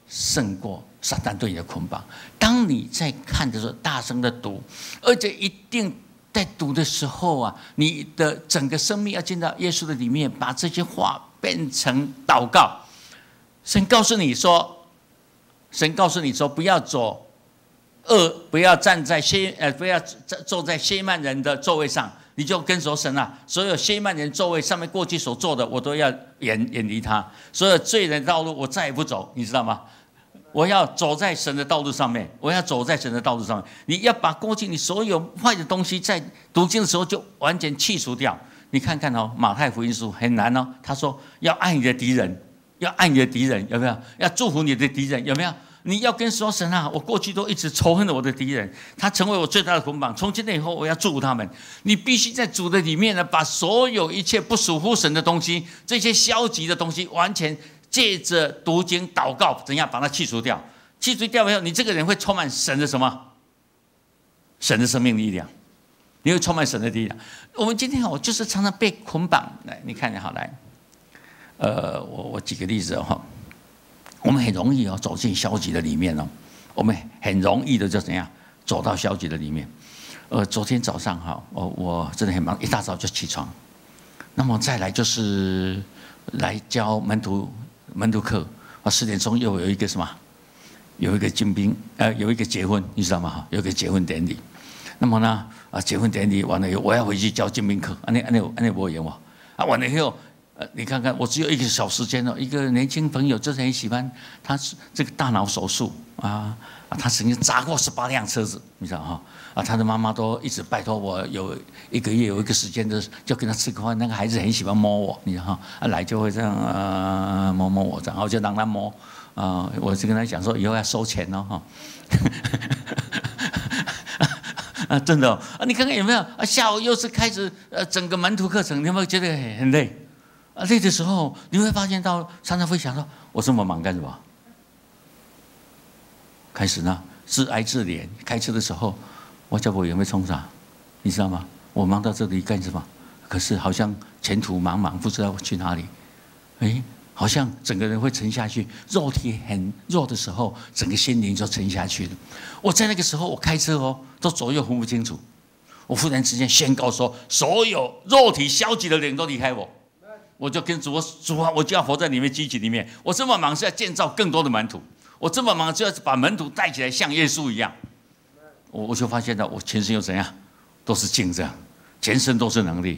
胜过撒旦对你的捆绑。当你在看的时候，大声的读，而且一定在读的时候啊，你的整个生命要进到耶稣的里面，把这些话变成祷告。神告诉你说。神告诉你说：“不要走恶，不要站在谢呃，不要坐在谢曼人的座位上。你就跟着神啊，所有谢曼人座位上面过去所做的，我都要远远离他。所有罪人的道路，我再也不走，你知道吗？我要走在神的道路上面，我要走在神的道路上面。你要把过去你所有坏的东西，在读经的时候就完全去除掉。你看看哦，马太福音书很难哦。他说要爱你的敌人。”要爱你的敌人有没有？要祝福你的敌人有没有？你要跟说神啊，我过去都一直仇恨着我的敌人，他成为我最大的捆绑。从今天以后，我要祝福他们。你必须在主的里面呢，把所有一切不属乎神的东西，这些消极的东西，完全借着读经祷告，怎样把它去除掉？去除掉以后，你这个人会充满神的什么？神的生命力量，你会充满神的力量。我们今天我就是常常被捆绑。来，你看你，好来。呃，我我举个例子哈，我们很容易哦走进消极的里面哦，我们很容易的就怎样走到消极的里面。呃，昨天早上哈，我我真的很忙，一大早就起床，那么再来就是来教门徒门徒课啊，四点钟又有一个什么，有一个金兵呃，有一个结婚，你知道吗？哈，有一个结婚典礼。那么呢啊，结婚典礼完了以后，我要回去教金兵课，安尼安尼安尼无用哦，啊完了以后。呃，你看看，我只有一个小时间哦，一个年轻朋友就是很喜欢，他是这个大脑手术啊啊，他曾经砸过十八辆车子，你知道哈啊，他的妈妈都一直拜托我，有一个月有一个时间的就跟他吃个饭，那个孩子很喜欢摸我，你知道哈，啊来就会这样呃摸摸我，然后就让他摸啊，我就跟他讲说以后要收钱哦哈。啊，真的啊！你看看有没有啊？下午又是开始呃整个门徒课程，你有没有觉得很很累？啊，累的时候你会发现到常常会想说：我这么忙干什么？开始呢，自哀自怜。开车的时候，我叫我有没有冲啥？你知道吗？我忙到这里干什么？可是好像前途茫茫，不知道去哪里。哎。好像整个人会沉下去，肉体很弱的时候，整个心灵就沉下去了。我在那个时候，我开车哦，都左右分不清楚。我忽然之间宣告说：所有肉体消极的人都离开我。我就跟主说：主啊，我就要活在你们积极里面。我这么忙是要建造更多的门徒，我这么忙就要把门徒带起来，像耶稣一样。我我就发现到我全身又怎样，都是竞争，全身都是能力。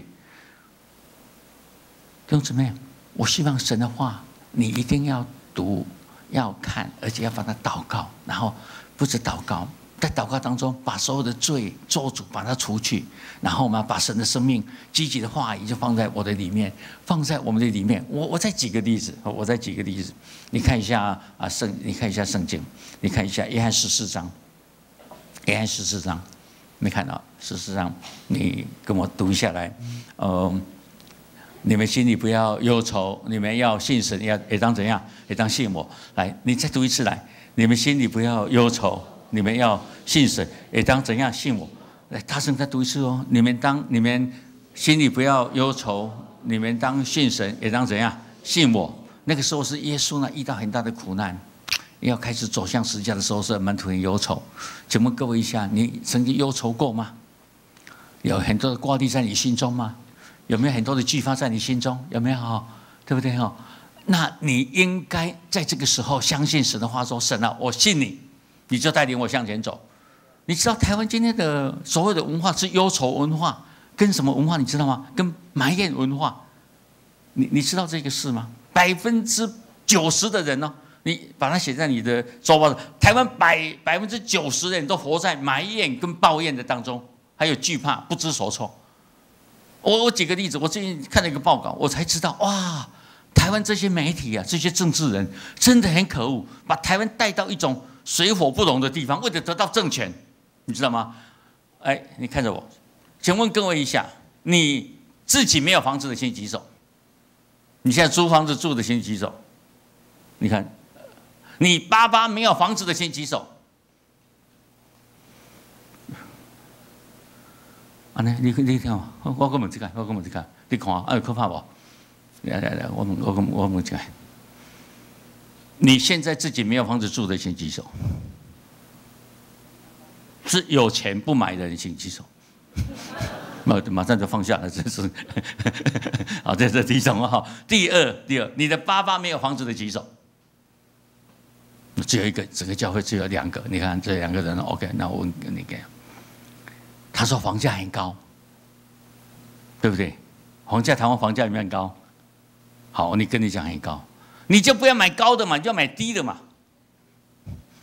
弟兄姊妹。我希望神的话，你一定要读、要看，而且要把它祷告。然后不止祷告，在祷告当中，把所有的罪做主，把它除去。然后我们把神的生命、积极的话语就放在我的里面，放在我们的里面。我我再举个例子，我再举个例子。你看一下啊圣，你看一下圣经，你看一下约翰十四章，约翰十四章，没看到十四章，你跟我读下来，嗯。你们心里不要忧愁，你们要信神，要也当怎样？也当信我。来，你再读一次来。你们心里不要忧愁，你们要信神，也当怎样？信我。来，大声再读一次哦。你们当你们心里不要忧愁，你们当信神，也当怎样？信我。那个时候是耶稣呢遇到很大的苦难，要开始走向十字架的时候，是门徒很忧愁。请问各位一下，你曾经忧愁过吗？有很多的挂历在你心中吗？有没有很多的惧怕在你心中？有没有？对不对哈？那你应该在这个时候相信神的话，说神啊，我信你，你就带领我向前走。你知道台湾今天的所谓的文化是忧愁文化，跟什么文化你知道吗？跟埋怨文化。你你知道这个事吗？百分之九十的人呢，你把它写在你的周报上。台湾百百分之九十的人都活在埋怨跟抱怨的当中，还有惧怕、不知所措。我我举个例子，我最近看了一个报告，我才知道哇，台湾这些媒体啊，这些政治人真的很可恶，把台湾带到一种水火不容的地方，为了得到政权，你知道吗？哎，你看着我，请问各位一下，你自己没有房子的先举手？你现在租房子住的先举手？你看，你爸爸没有房子的先举手？啊，你你你听我，我问这个，我问这个，你看啊，可怕不？来来来，我们，我们，我们去看，你现在自己没有房子住的，请举手。是有钱不买的人，请举手。马马上就放下了，这是。好，这是第一种啊。第二，第二，你的爸爸没有房子的举手。只有一个，整个教会只有两个。你看这两个人，OK，那我问你个。他说房价很高，对不对？房价台湾房价有没有很高，好，你跟你讲很高，你就不要买高的嘛，你就要买低的嘛。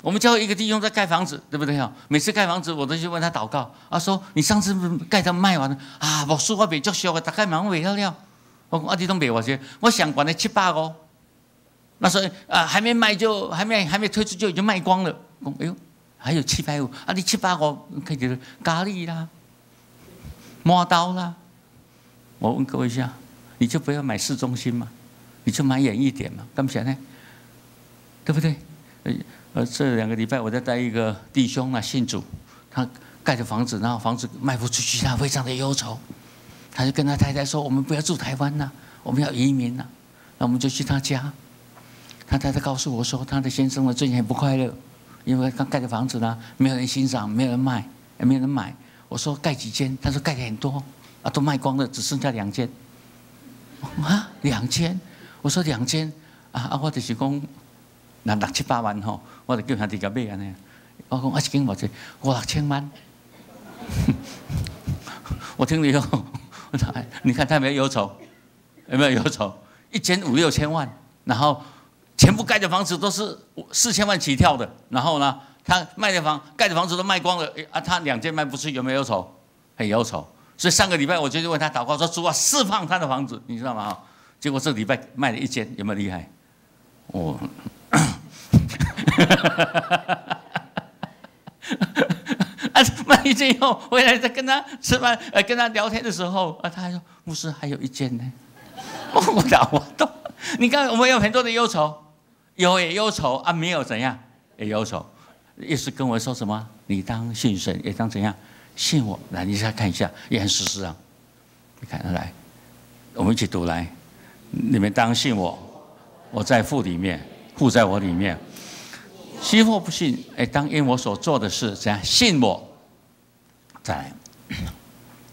我们教一个弟兄在盖房子，对不对啊？每次盖房子，我都去问他祷告，他说：“你上次盖的卖完了啊？我说我比较小，大概忙尾了了。我阿弟都没我些，我想管了七八个，那时候啊还没卖就还没还没推出就已经卖光了。哎呦！还有七百五啊！你七百五可以咖喱啦、磨刀啦。我问各位一下，你就不要买市中心嘛，你就买远一点嘛，干不起呢？对不对？呃，这两个礼拜我在带一个弟兄啊，信主，他盖的房子，然后房子卖不出去，他非常的忧愁，他就跟他太太说：“我们不要住台湾呐，我们要移民呐。”那我们就去他家，他太太告诉我说，他的先生呢最近很不快乐。因为刚盖的房子呢，没有人欣赏，没有人卖，也没有人买。我说盖几间，他说盖的很多，啊，都卖光了，只剩下两间。啊，两间？我说两间，啊啊，我就是讲，那六七八万吼，我就叫他自己买安尼。我讲我一间我就五六千万。我听了以后，你看他有没有忧愁，有没有忧愁？一间五六千万，然后全部盖的房子都是四千万起跳的，然后呢，他卖的房盖的房子都卖光了，啊，他两间卖不出，有没有忧愁？很忧愁。所以上个礼拜我就问他祷告说：“主啊，释放他的房子，你知道吗？”结果这礼拜卖了一间，有没有厉害？哦，啊，卖一间以后回来再跟他吃饭，呃，跟他聊天的时候，啊，他还说：“牧师还有一间呢。”我懂，我懂。你看，我们有很多的忧愁，有也忧愁啊，没有怎样也忧愁。意思跟我说什么？你当信神，也当怎样信我？来，你再看一下，也很实实啊。你看，来，我们一起读来。你们当信我，我在父里面，父在我里面。信或不信，哎，当因我所做的事怎样信我？再来，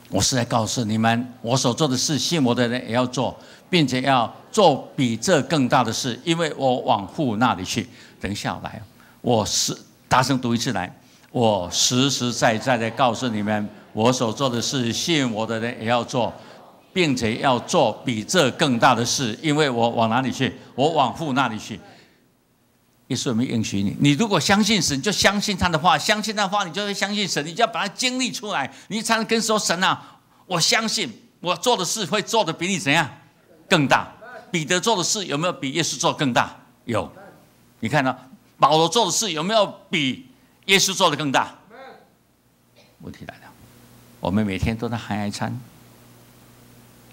我是在告诉你们，我所做的事，信我的人也要做。并且要做比这更大的事，因为我往父那里去。等一下来，我是大声读一次来，我实实在在的告诉你们，我所做的事，信我的人也要做，并且要做比这更大的事，因为我往哪里去？我往父那里去。耶稣有没有应许你？你如果相信神，就相信他的话，相信他的话，你就会相信神，你就要把它经历出来，你才能跟说神啊，我相信我做的事会做的比你怎样。更大，彼得做的事有没有比耶稣做更大？有，你看到保罗做的事有没有比耶稣做的更大？问题来了，我们每天都在喊爱餐，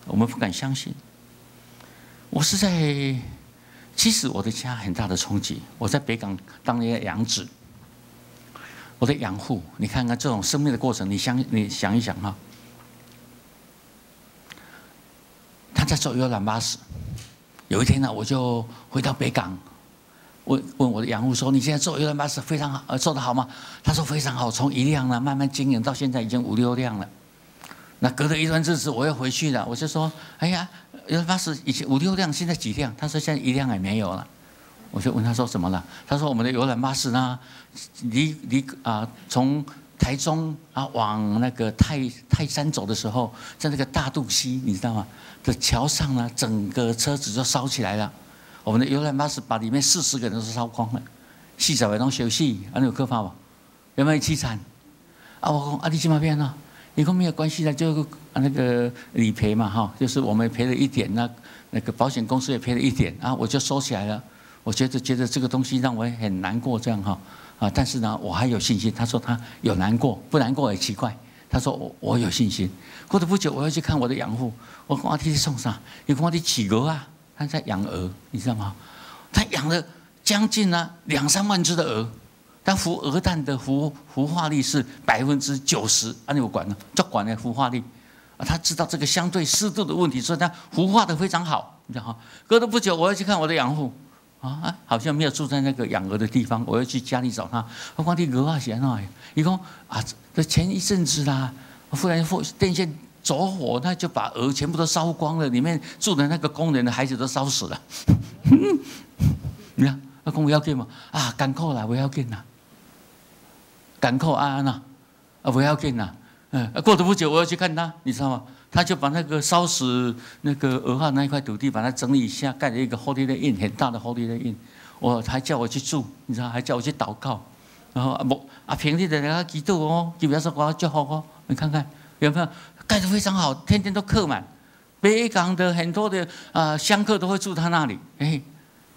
我们不敢相信。我是在，其实我的家很大的冲击。我在北港当一个养子，我的养父，你看看这种生命的过程，你想你想一想哈。他在坐游览巴士，有一天呢，我就回到北港，问问我的养父说：“你现在坐游览巴士非常好，呃，坐得好吗？”他说：“非常好，从一辆呢慢慢经营到现在已经五六辆了。”那隔了一段日子，我又回去了，我就说：“哎呀，游览巴士以前五六辆，现在几辆？”他说：“现在一辆也没有了。”我就问他说：“怎么了？”他说：“我们的游览巴士呢，离离啊，从台中啊往那个泰泰山走的时候，在那个大肚溪，你知道吗？”的桥上呢，整个车子就烧起来了。我们的游览巴士把里面四十个人都烧光了，四十个人休息，啊，有可怕不？有没有凄惨？啊，我讲啊，你怎么变呢？你讲没有关系的，就那个理赔嘛，哈，就是我们赔了一点，那那个保险公司也赔了一点，啊，我就收起来了。我觉得觉得这个东西让我很难过，这样哈，啊，但是呢，我还有信心。他说他有难过，不难过也奇怪。他说我我有信心。过了不久，我要去看我的养父。我跟我弟弟送上，你跟我弟起鹅啊，他在养鹅，你知道吗？他养了将近呢两三万只的鹅，但孵鹅蛋的孵孵化率是百分之九十，啊，你有管呢？就管那孵化率啊，他知道这个相对湿度的问题，所以他孵化的非常好，你知道哈？隔了不久，我要去看我的养父，啊，好像没有住在那个养鹅的地方，我要去家里找他。我讲你鹅啊，闲啊，你讲啊，这前一阵子啦，忽然电电线。着火，那就把鹅全部都烧光了，里面住的那个工人的孩子都烧死了。你看，那公要紧嘛？啊，赶快啦，不要紧啦，赶快安安呐，啊，不要紧啦。嗯，过了不久，我要去看他，你知道吗？他就把那个烧死那个鹅号那一块土地，把它整理一下，盖了一个 Holy 的印，很大的 Holy 的印。我还叫我去住，你知道，还叫我去祷告。然后啊不啊，平日的那个祈祷哦，就表示我要叫好哦，你看看有没有？盖得非常好，天天都客满，北港的很多的啊香客都会住他那里，哎，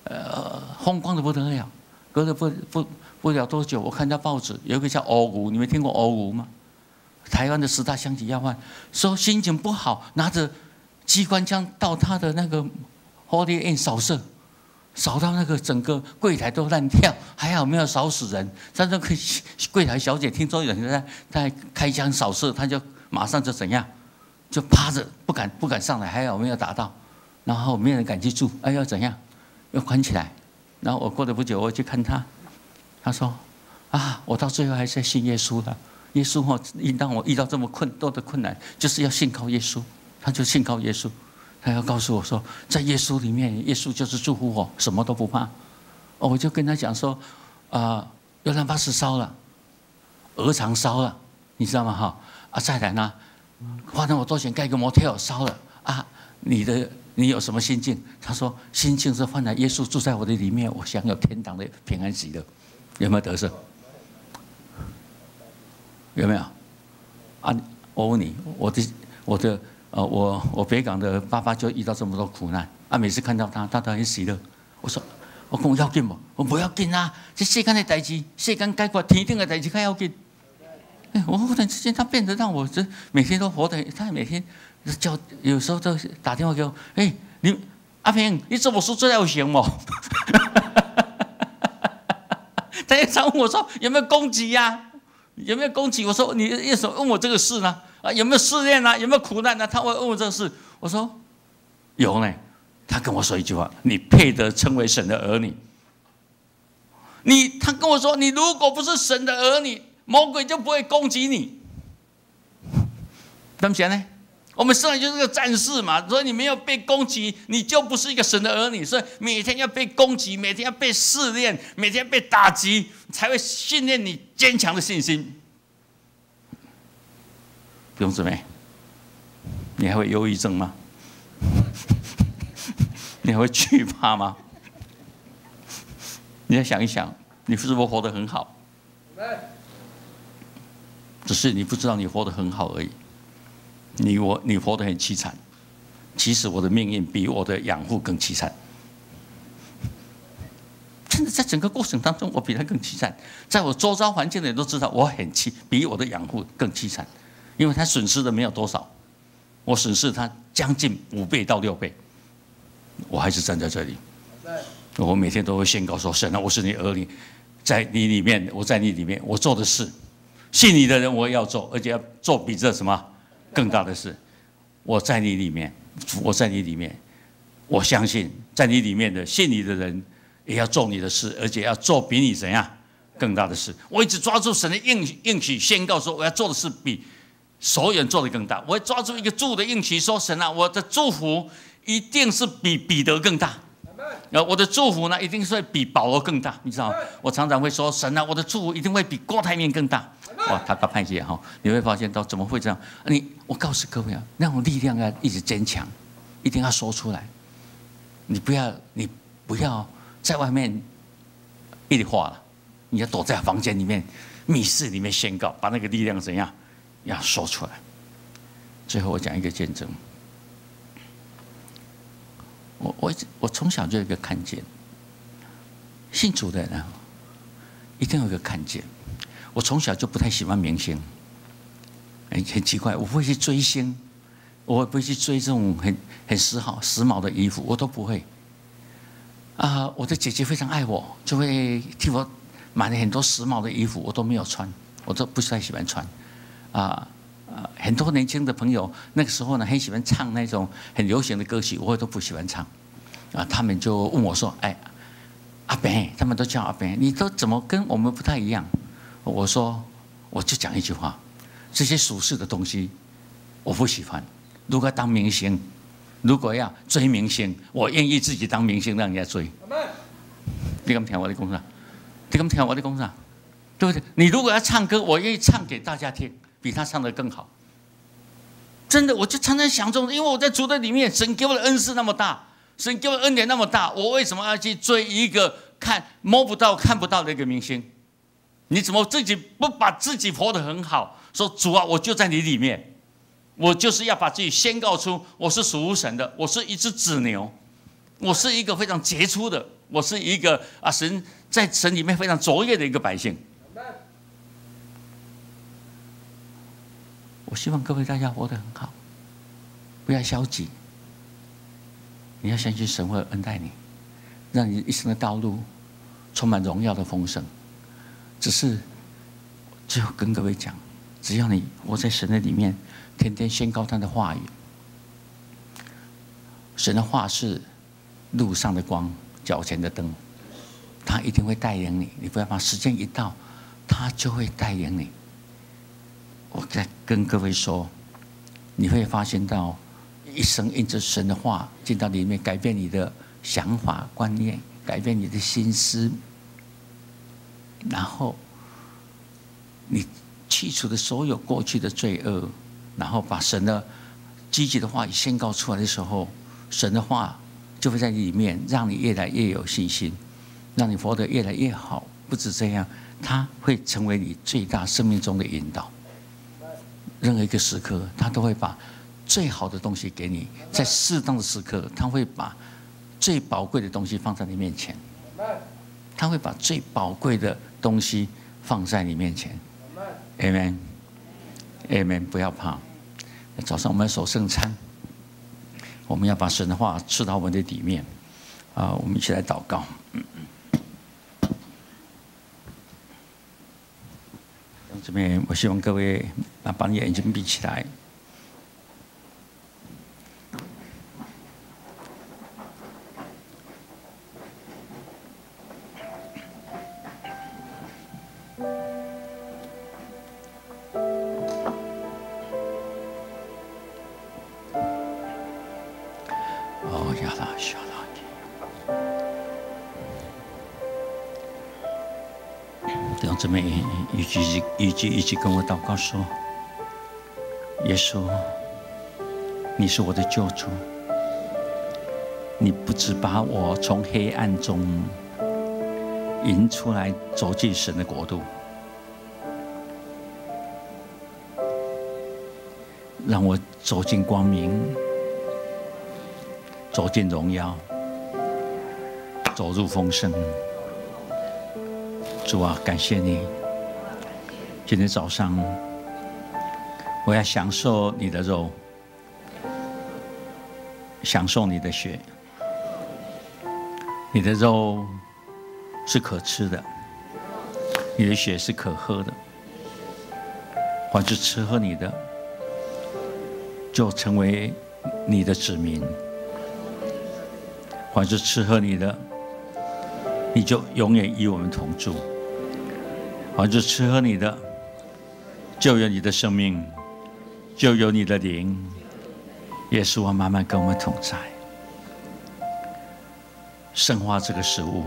呃，风光的不得了。隔得不不不了多久，我看到报纸，有一个叫欧吴，你没听过欧吴吗？台湾的十大香企要犯，说心情不好，拿着机关枪到他的那个 Holy Inn 扫射，扫到那个整个柜台都烂掉，还好没有扫死人。但是柜台小姐听说有人在在开枪扫射，他就。马上就怎样，就趴着不敢不敢上来，还好没有打到，然后没有人敢去住，哎要怎样，要关起来。然后我过了不久，我去看他，他说：“啊，我到最后还是信耶稣了。耶稣哦，一当我遇到这么困多的困难，就是要信靠耶稣。他就信靠耶稣，他要告诉我说，在耶稣里面，耶稣就是祝福我，什么都不怕。我就跟他讲说，啊，要让巴士烧了，鹅肠烧了，你知道吗？哈。”啊，再来呢，花那么多钱盖个 motel 烧了啊，你的你有什么心境？他说心境是换来耶稣住在我的里面，我享有天堂的平安喜乐，有没有得胜？有没有？啊，我问你，我的我的呃，我我北港的爸爸就遇到这么多苦难啊，每次看到他，他都很喜乐。我说，我讲要紧不？我不要紧啊，这世间的代志，世间解决天定的代志，还要紧。哎，我忽然之间，他变得让我这每天都活得，他每天叫有时候都打电话给我，哎，你阿平，你怎么说这要行吗？他也常问我说有没有攻击呀？有没有攻击？我说你为什么问我这个事呢？啊，有没有试炼呢？有没有苦难呢？他会问我这个事。我说有呢。他跟我说一句话：你配得称为神的儿女。你，他跟我说，你如果不是神的儿女，魔鬼就不会攻击你。怎么讲呢？我们生来就是个战士嘛，所以你没有被攻击，你就不是一个神的儿女。所以每天要被攻击，每天要被试炼，每天被打击，才会训练你坚强的信心。弟兄姊妹，你还会忧郁症吗？你还会惧怕吗？你要想一想，你是否活得很好？只是你不知道你活得很好而已。你我你活得很凄惨，其实我的命运比我的养父更凄惨。真的，在整个过程当中，我比他更凄惨。在我周遭环境的人都知道，我很凄，比我的养父更凄惨，因为他损失的没有多少，我损失他将近五倍到六倍，我还是站在这里。我每天都会宣告说：“神啊，我是你儿女，在你里面，我在你里面，我做的事，信你的人我也要做，而且要做比这什么。”更大的是，我在你里面，我在你里面，我相信在你里面的信你的人，也要做你的事，而且要做比你怎样更大的事。我一直抓住神的应应许，宣告说我要做的事比所有人做的更大。我要抓住一个祝的应许，说神啊，我的祝福一定是比彼得更大。呃，我的祝福呢，一定是比保罗更大。你知道，我常常会说神啊，我的祝福一定会比郭台铭更大。哇，他搞派系哈，你会发现到怎么会这样？你，我告诉各位啊，那种力量要一直坚强，一定要说出来。你不要，你不要在外面一直话了，你要躲在房间里面、密室里面宣告，把那个力量怎样要说出来。最后我讲一个见证，我我我从小就有一个看见，信主的人一定有一个看见。我从小就不太喜欢明星，很很奇怪，我不会去追星，我不会去追这种很很时髦时髦的衣服，我都不会。啊，我的姐姐非常爱我，就会替我买了很多时髦的衣服，我都没有穿，我都不太喜欢穿。啊啊，很多年轻的朋友那个时候呢，很喜欢唱那种很流行的歌曲，我都不喜欢唱。啊，他们就问我说：“哎，阿北，他们都叫阿北，你都怎么跟我们不太一样？”我说，我就讲一句话：这些俗世的东西，我不喜欢。如果当明星，如果要追明星，我愿意自己当明星，让人家追。你敢听我的工作？你敢听我的工作？对不对？你如果要唱歌，我愿意唱给大家听，比他唱的更好。真的，我就常常想中，因为我在主的里面，神给我的恩赐那么大，神给我的恩典那么大，我为什么要去追一个看摸不到、看不到的一个明星？你怎么自己不把自己活得很好？说主啊，我就在你里面，我就是要把自己宣告出我是属神的，我是一只子牛，我是一个非常杰出的，我是一个啊神在神里面非常卓越的一个百姓。我希望各位大家活得很好，不要消极，你要相信神会恩待你，让你一生的道路充满荣耀的丰盛。只是最后跟各位讲，只要你活在神的里面，天天宣告他的话语，神的话是路上的光，脚前的灯，他一定会带领你。你不要怕时间一到，他就会带领你。我在跟各位说，你会发现到一生印着神的话进到里面，改变你的想法观念，改变你的心思。然后，你去除的所有过去的罪恶，然后把神的积极的话语宣告出来的时候，神的话就会在里面让你越来越有信心，让你活得越来越好。不止这样，它会成为你最大生命中的引导。任何一个时刻，他都会把最好的东西给你，在适当的时刻，他会把最宝贵的东西放在你面前。他会把最宝贵的东西放在你面前。Amen，Amen，不要怕。早上我们守圣餐，我们要把神的话吃到我们的底面。啊，我们一起来祷告。这边，我希望各位啊，把眼睛闭起来。一句一句跟我祷告说：“耶稣，你是我的救主，你不只把我从黑暗中引出来，走进神的国度，让我走进光明，走进荣耀，走入丰盛。主啊，感谢你。”今天早上，我要享受你的肉，享受你的血。你的肉是可吃的，你的血是可喝的。凡是吃喝你的，就成为你的子民；凡是吃喝你的，你就永远与我们同住；凡是吃喝你的，就有你的生命，就有你的灵，耶稣啊，慢慢跟我们同在，生化这个食物，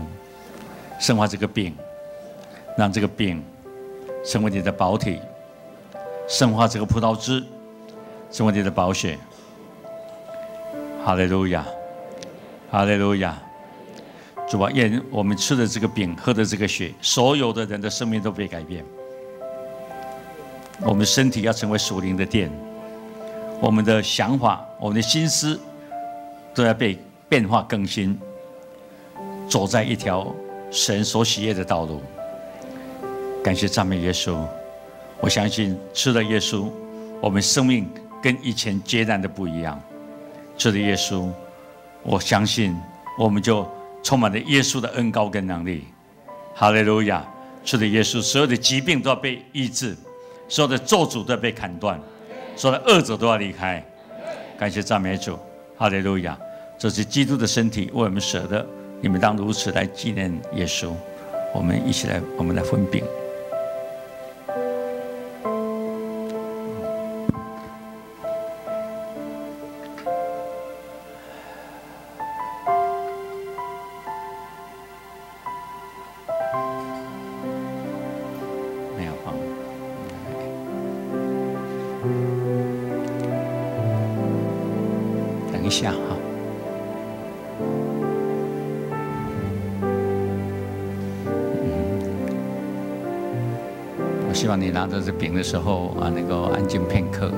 生化这个病，让这个病成为你的宝体，生化这个葡萄汁成为你的宝血。哈利路亚，哈利路亚，主啊，愿我们吃的这个饼，喝的这个血，所有的人的生命都被改变。我们身体要成为属灵的殿，我们的想法、我们的心思都要被变化更新，走在一条神所喜悦的道路。感谢赞美耶稣，我相信吃了耶稣，我们生命跟以前截然的不一样。吃了耶稣，我相信我们就充满了耶稣的恩高跟能力。哈利路亚！吃了耶稣，所有的疾病都要被医治。所有的咒诅都要被砍断，所有的恶者都要离开。感谢赞美主，哈利路亚！这是基督的身体为我们舍的，你们当如此来纪念耶稣。我们一起来，我们来分饼。的时候啊，能够安静片刻。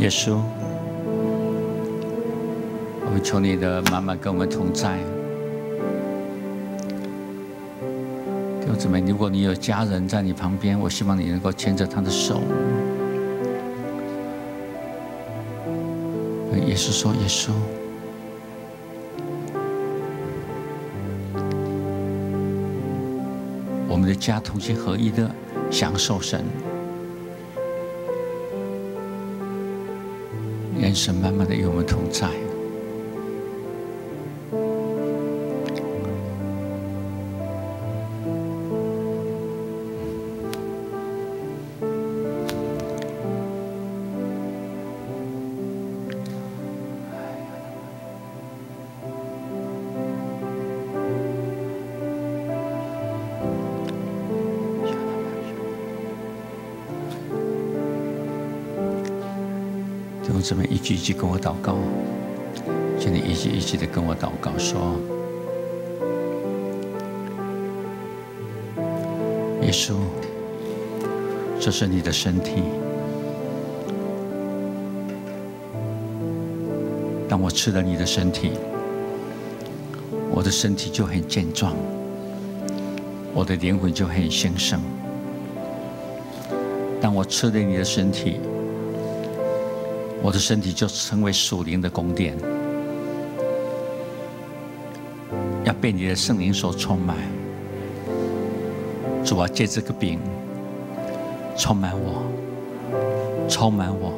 耶稣，我们求你的妈妈跟我们同在。弟兄姊妹，如果你有家人在你旁边，我希望你能够牵着他的手。耶稣说：“耶稣。”家同心合一的享受神，愿神慢慢的与我们同在。兄姊妹一句一句跟我祷告，请你一句一句的跟我祷告说：“耶稣，这是你的身体。当我吃了你的身体，我的身体就很健壮，我的灵魂就很兴盛。当我吃了你的身体，我的身体就成为属灵的宫殿，要被你的圣灵所充满。主啊，借这个饼充满我，充满我，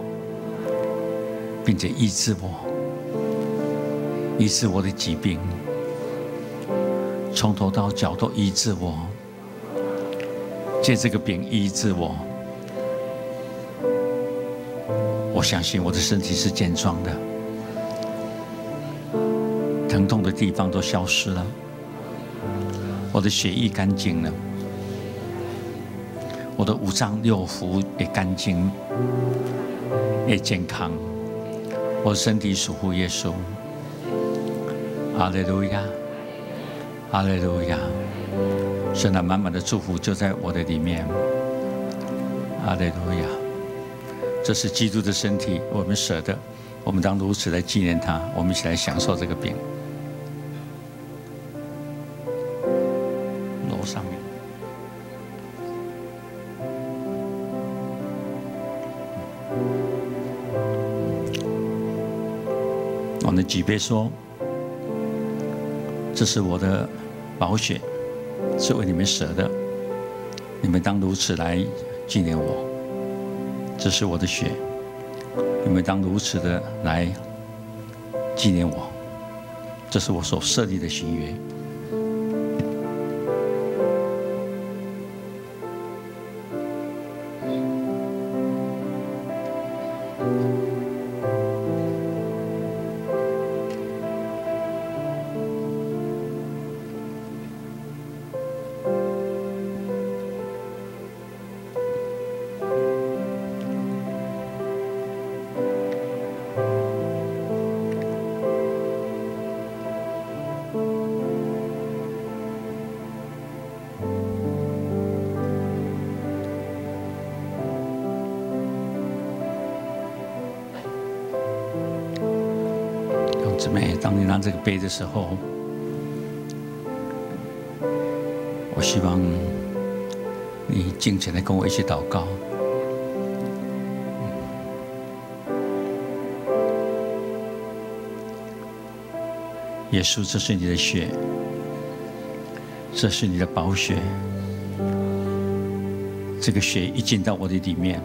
并且医治我，医治我的疾病，从头到脚都医治我。借这个饼医治我。相信我的身体是健壮的，疼痛的地方都消失了，我的血液干净了，我的五脏六腑也干净，也健康，我的身体属乎耶稣。阿利路亚，阿利路亚，圣诞满满的祝福就在我的里面。阿利路亚。这是基督的身体，我们舍得，我们当如此来纪念他。我们一起来享受这个饼。楼上面，我们举杯说：“这是我的宝血，是为你们舍的，你们当如此来纪念我。”这是我的血，你们当如此的来纪念我。这是我所设立的行约。你拿这个杯的时候，我希望你尽情的跟我一起祷告。耶稣，这是你的血，这是你的宝血。这个血一进到我的里面，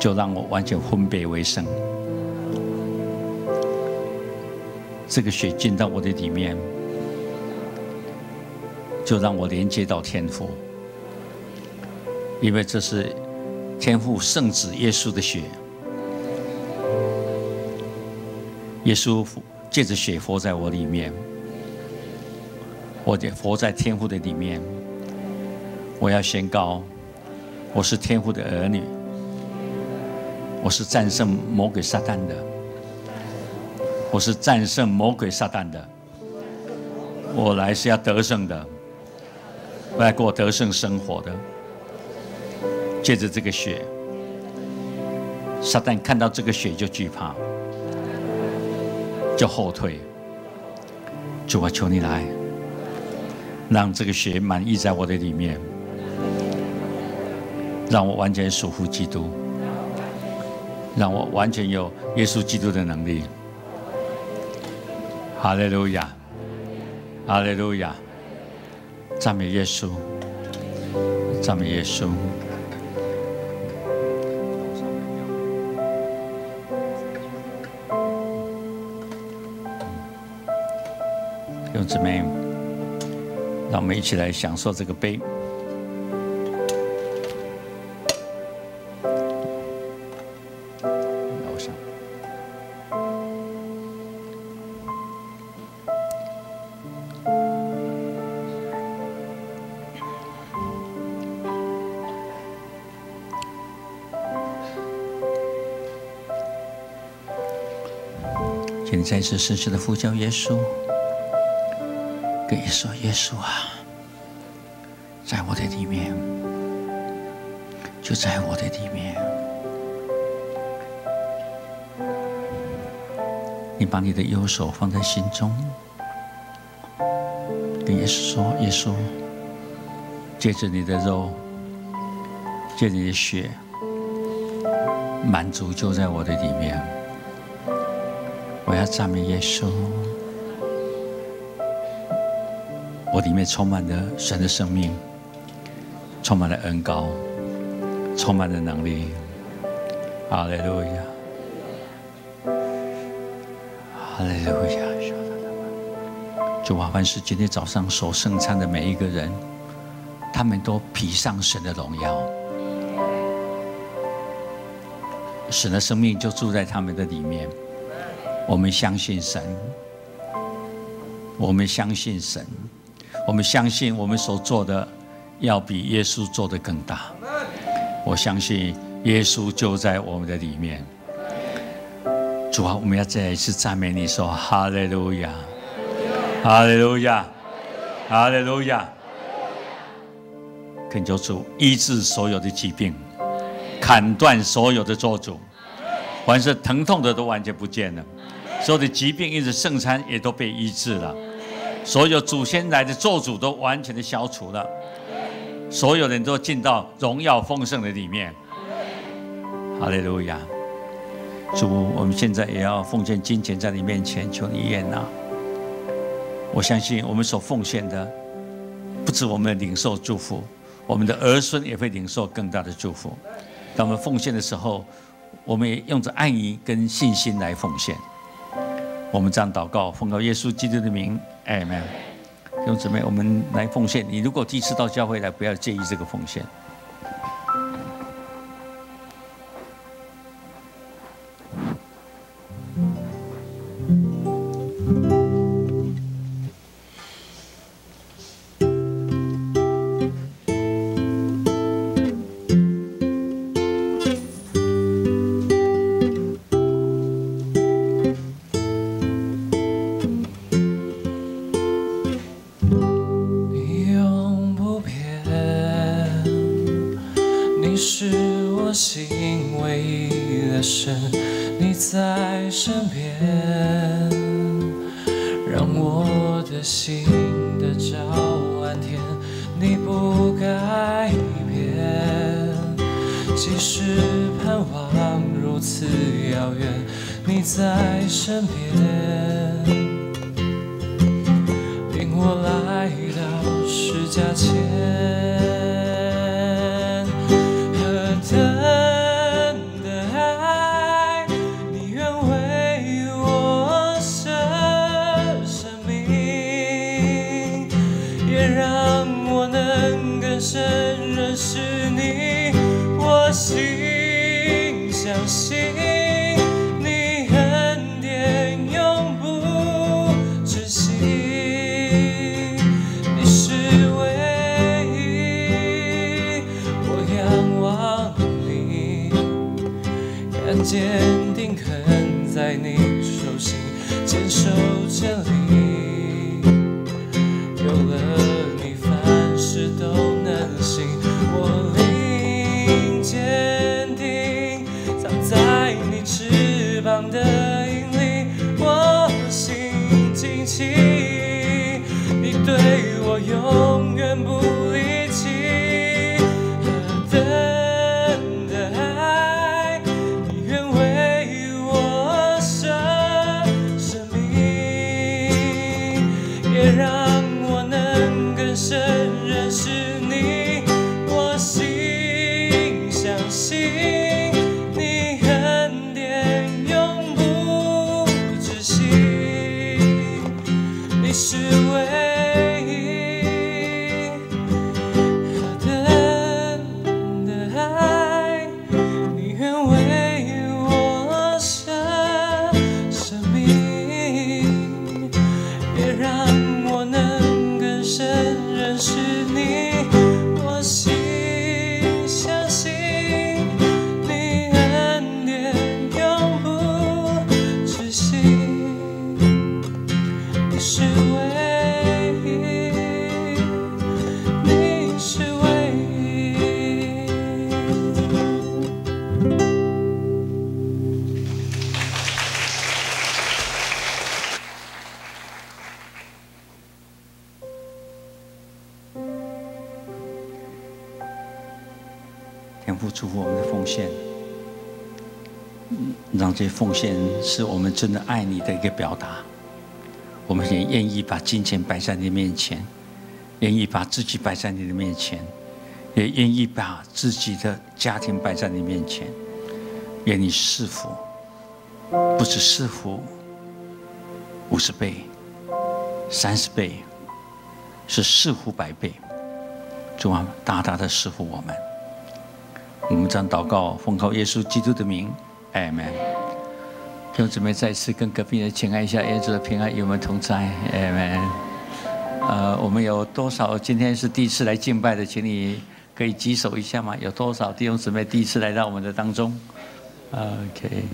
就让我完全分别为圣。这个血进到我的里面，就让我连接到天父，因为这是天父圣子耶稣的血。耶稣借着血活在我里面，我也活在天父的里面。我要宣告，我是天父的儿女，我是战胜魔鬼撒旦的。我是战胜魔鬼撒旦的，我来是要得胜的，我来过得胜生活的。借着这个血，撒旦看到这个血就惧怕，就后退。主啊，求你来，让这个血满溢在我的里面，让我完全属乎基督，让我完全有耶稣基督的能力。哈利路亚，哈利路亚，赞美耶稣，赞美耶稣。弟兄姊妹，让我们一起来享受这个杯。你再次深深的呼叫耶稣，跟耶稣说：“耶稣啊，在我的里面，就在我的里面。你把你的右手放在心中，跟耶稣说：耶稣，借着你的肉，借着你的血，满足就在我的里面。我要赞美耶稣，我里面充满了神的生命，充满了恩高，充满了能力。哈利路亚，哈利路亚。主啊，凡是今天早上所圣餐的每一个人，他们都披上神的荣耀，神的生命就住在他们的里面。我们相信神，我们相信神，我们相信我们所做的要比耶稣做的更大。我相信耶稣就在我们的里面。主啊，我们要再一次赞美你，说哈利路亚。哈利路亚，哈利路亚！恳求主医治所有的疾病，砍断所有的咒诅，凡是疼痛的都完全不见了，所有的疾病因着圣餐也都被医治了，所有祖先来的咒诅都完全的消除了，所有人都进到荣耀丰盛的里面。哈利路亚！主，我们现在也要奉献金钱在你面前，求你验纳。我相信我们所奉献的，不止我们领受祝福，我们的儿孙也会领受更大的祝福。当我们奉献的时候，我们也用着爱意跟信心来奉献。我们这样祷告，奉告耶稣基督的名哎。弟兄姊妹，我们来奉献。你如果第一次到教会来，不要介意这个奉献。你在身边。领我来到十架前，是我们真的爱你的一个表达。我们也愿意把金钱摆在你面前，愿意把自己摆在你的面前，也愿意把自己的家庭摆在你面前，愿你赐福，不止赐福五十倍、三十倍，是赐福百倍。主啊，大大的赐福我们。我们这样祷告，奉靠耶稣基督的名，Amen。弟兄姊妹，再次跟隔壁人请安一下，耶稣的平安与我们同在，Amen。呃，我们有多少今天是第一次来敬拜的，请你可以举手一下吗？有多少弟兄姊妹第一次来到我们的当中？OK，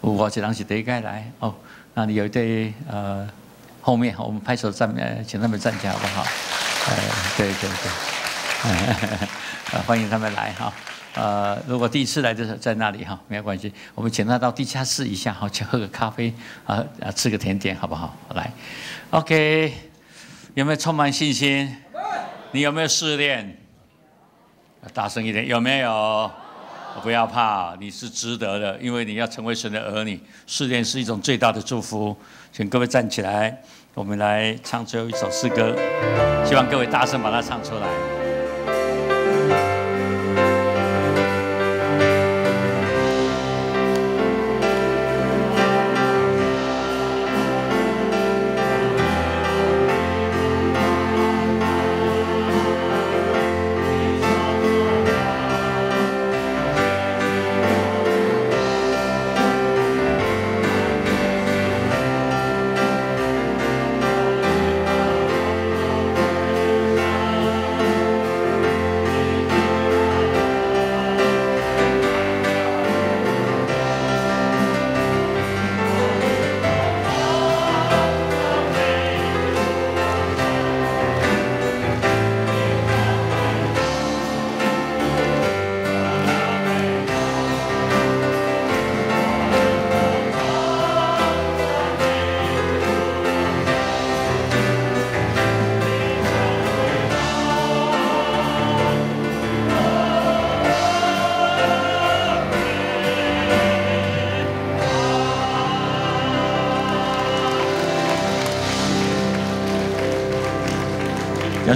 我这当是第一个来哦。那里有一对呃，后面我们拍手站，呃，请他们站起来好不好？呃，对对对，欢迎他们来哈。呃，如果第一次来就是在那里哈，没有关系，我们请他到地下室一下好，去喝个咖啡啊啊，吃个甜点好不好？来，OK，有没有充满信心？你有没有试炼？大声一点，有没有？不要怕，你是值得的，因为你要成为神的儿女，试炼是一种最大的祝福。请各位站起来，我们来唱最后一首诗歌，希望各位大声把它唱出来。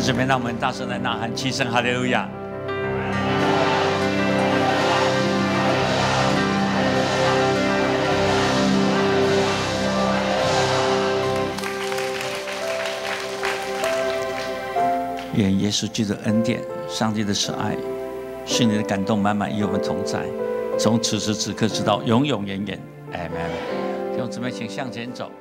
这边让我们大声的呐喊齐声哈利路亚！愿耶稣基督的恩典、上帝的慈爱、圣灵的感动满满与我们同在，从此时此刻直到永永远远。哎，弟兄姊妹，请向前走。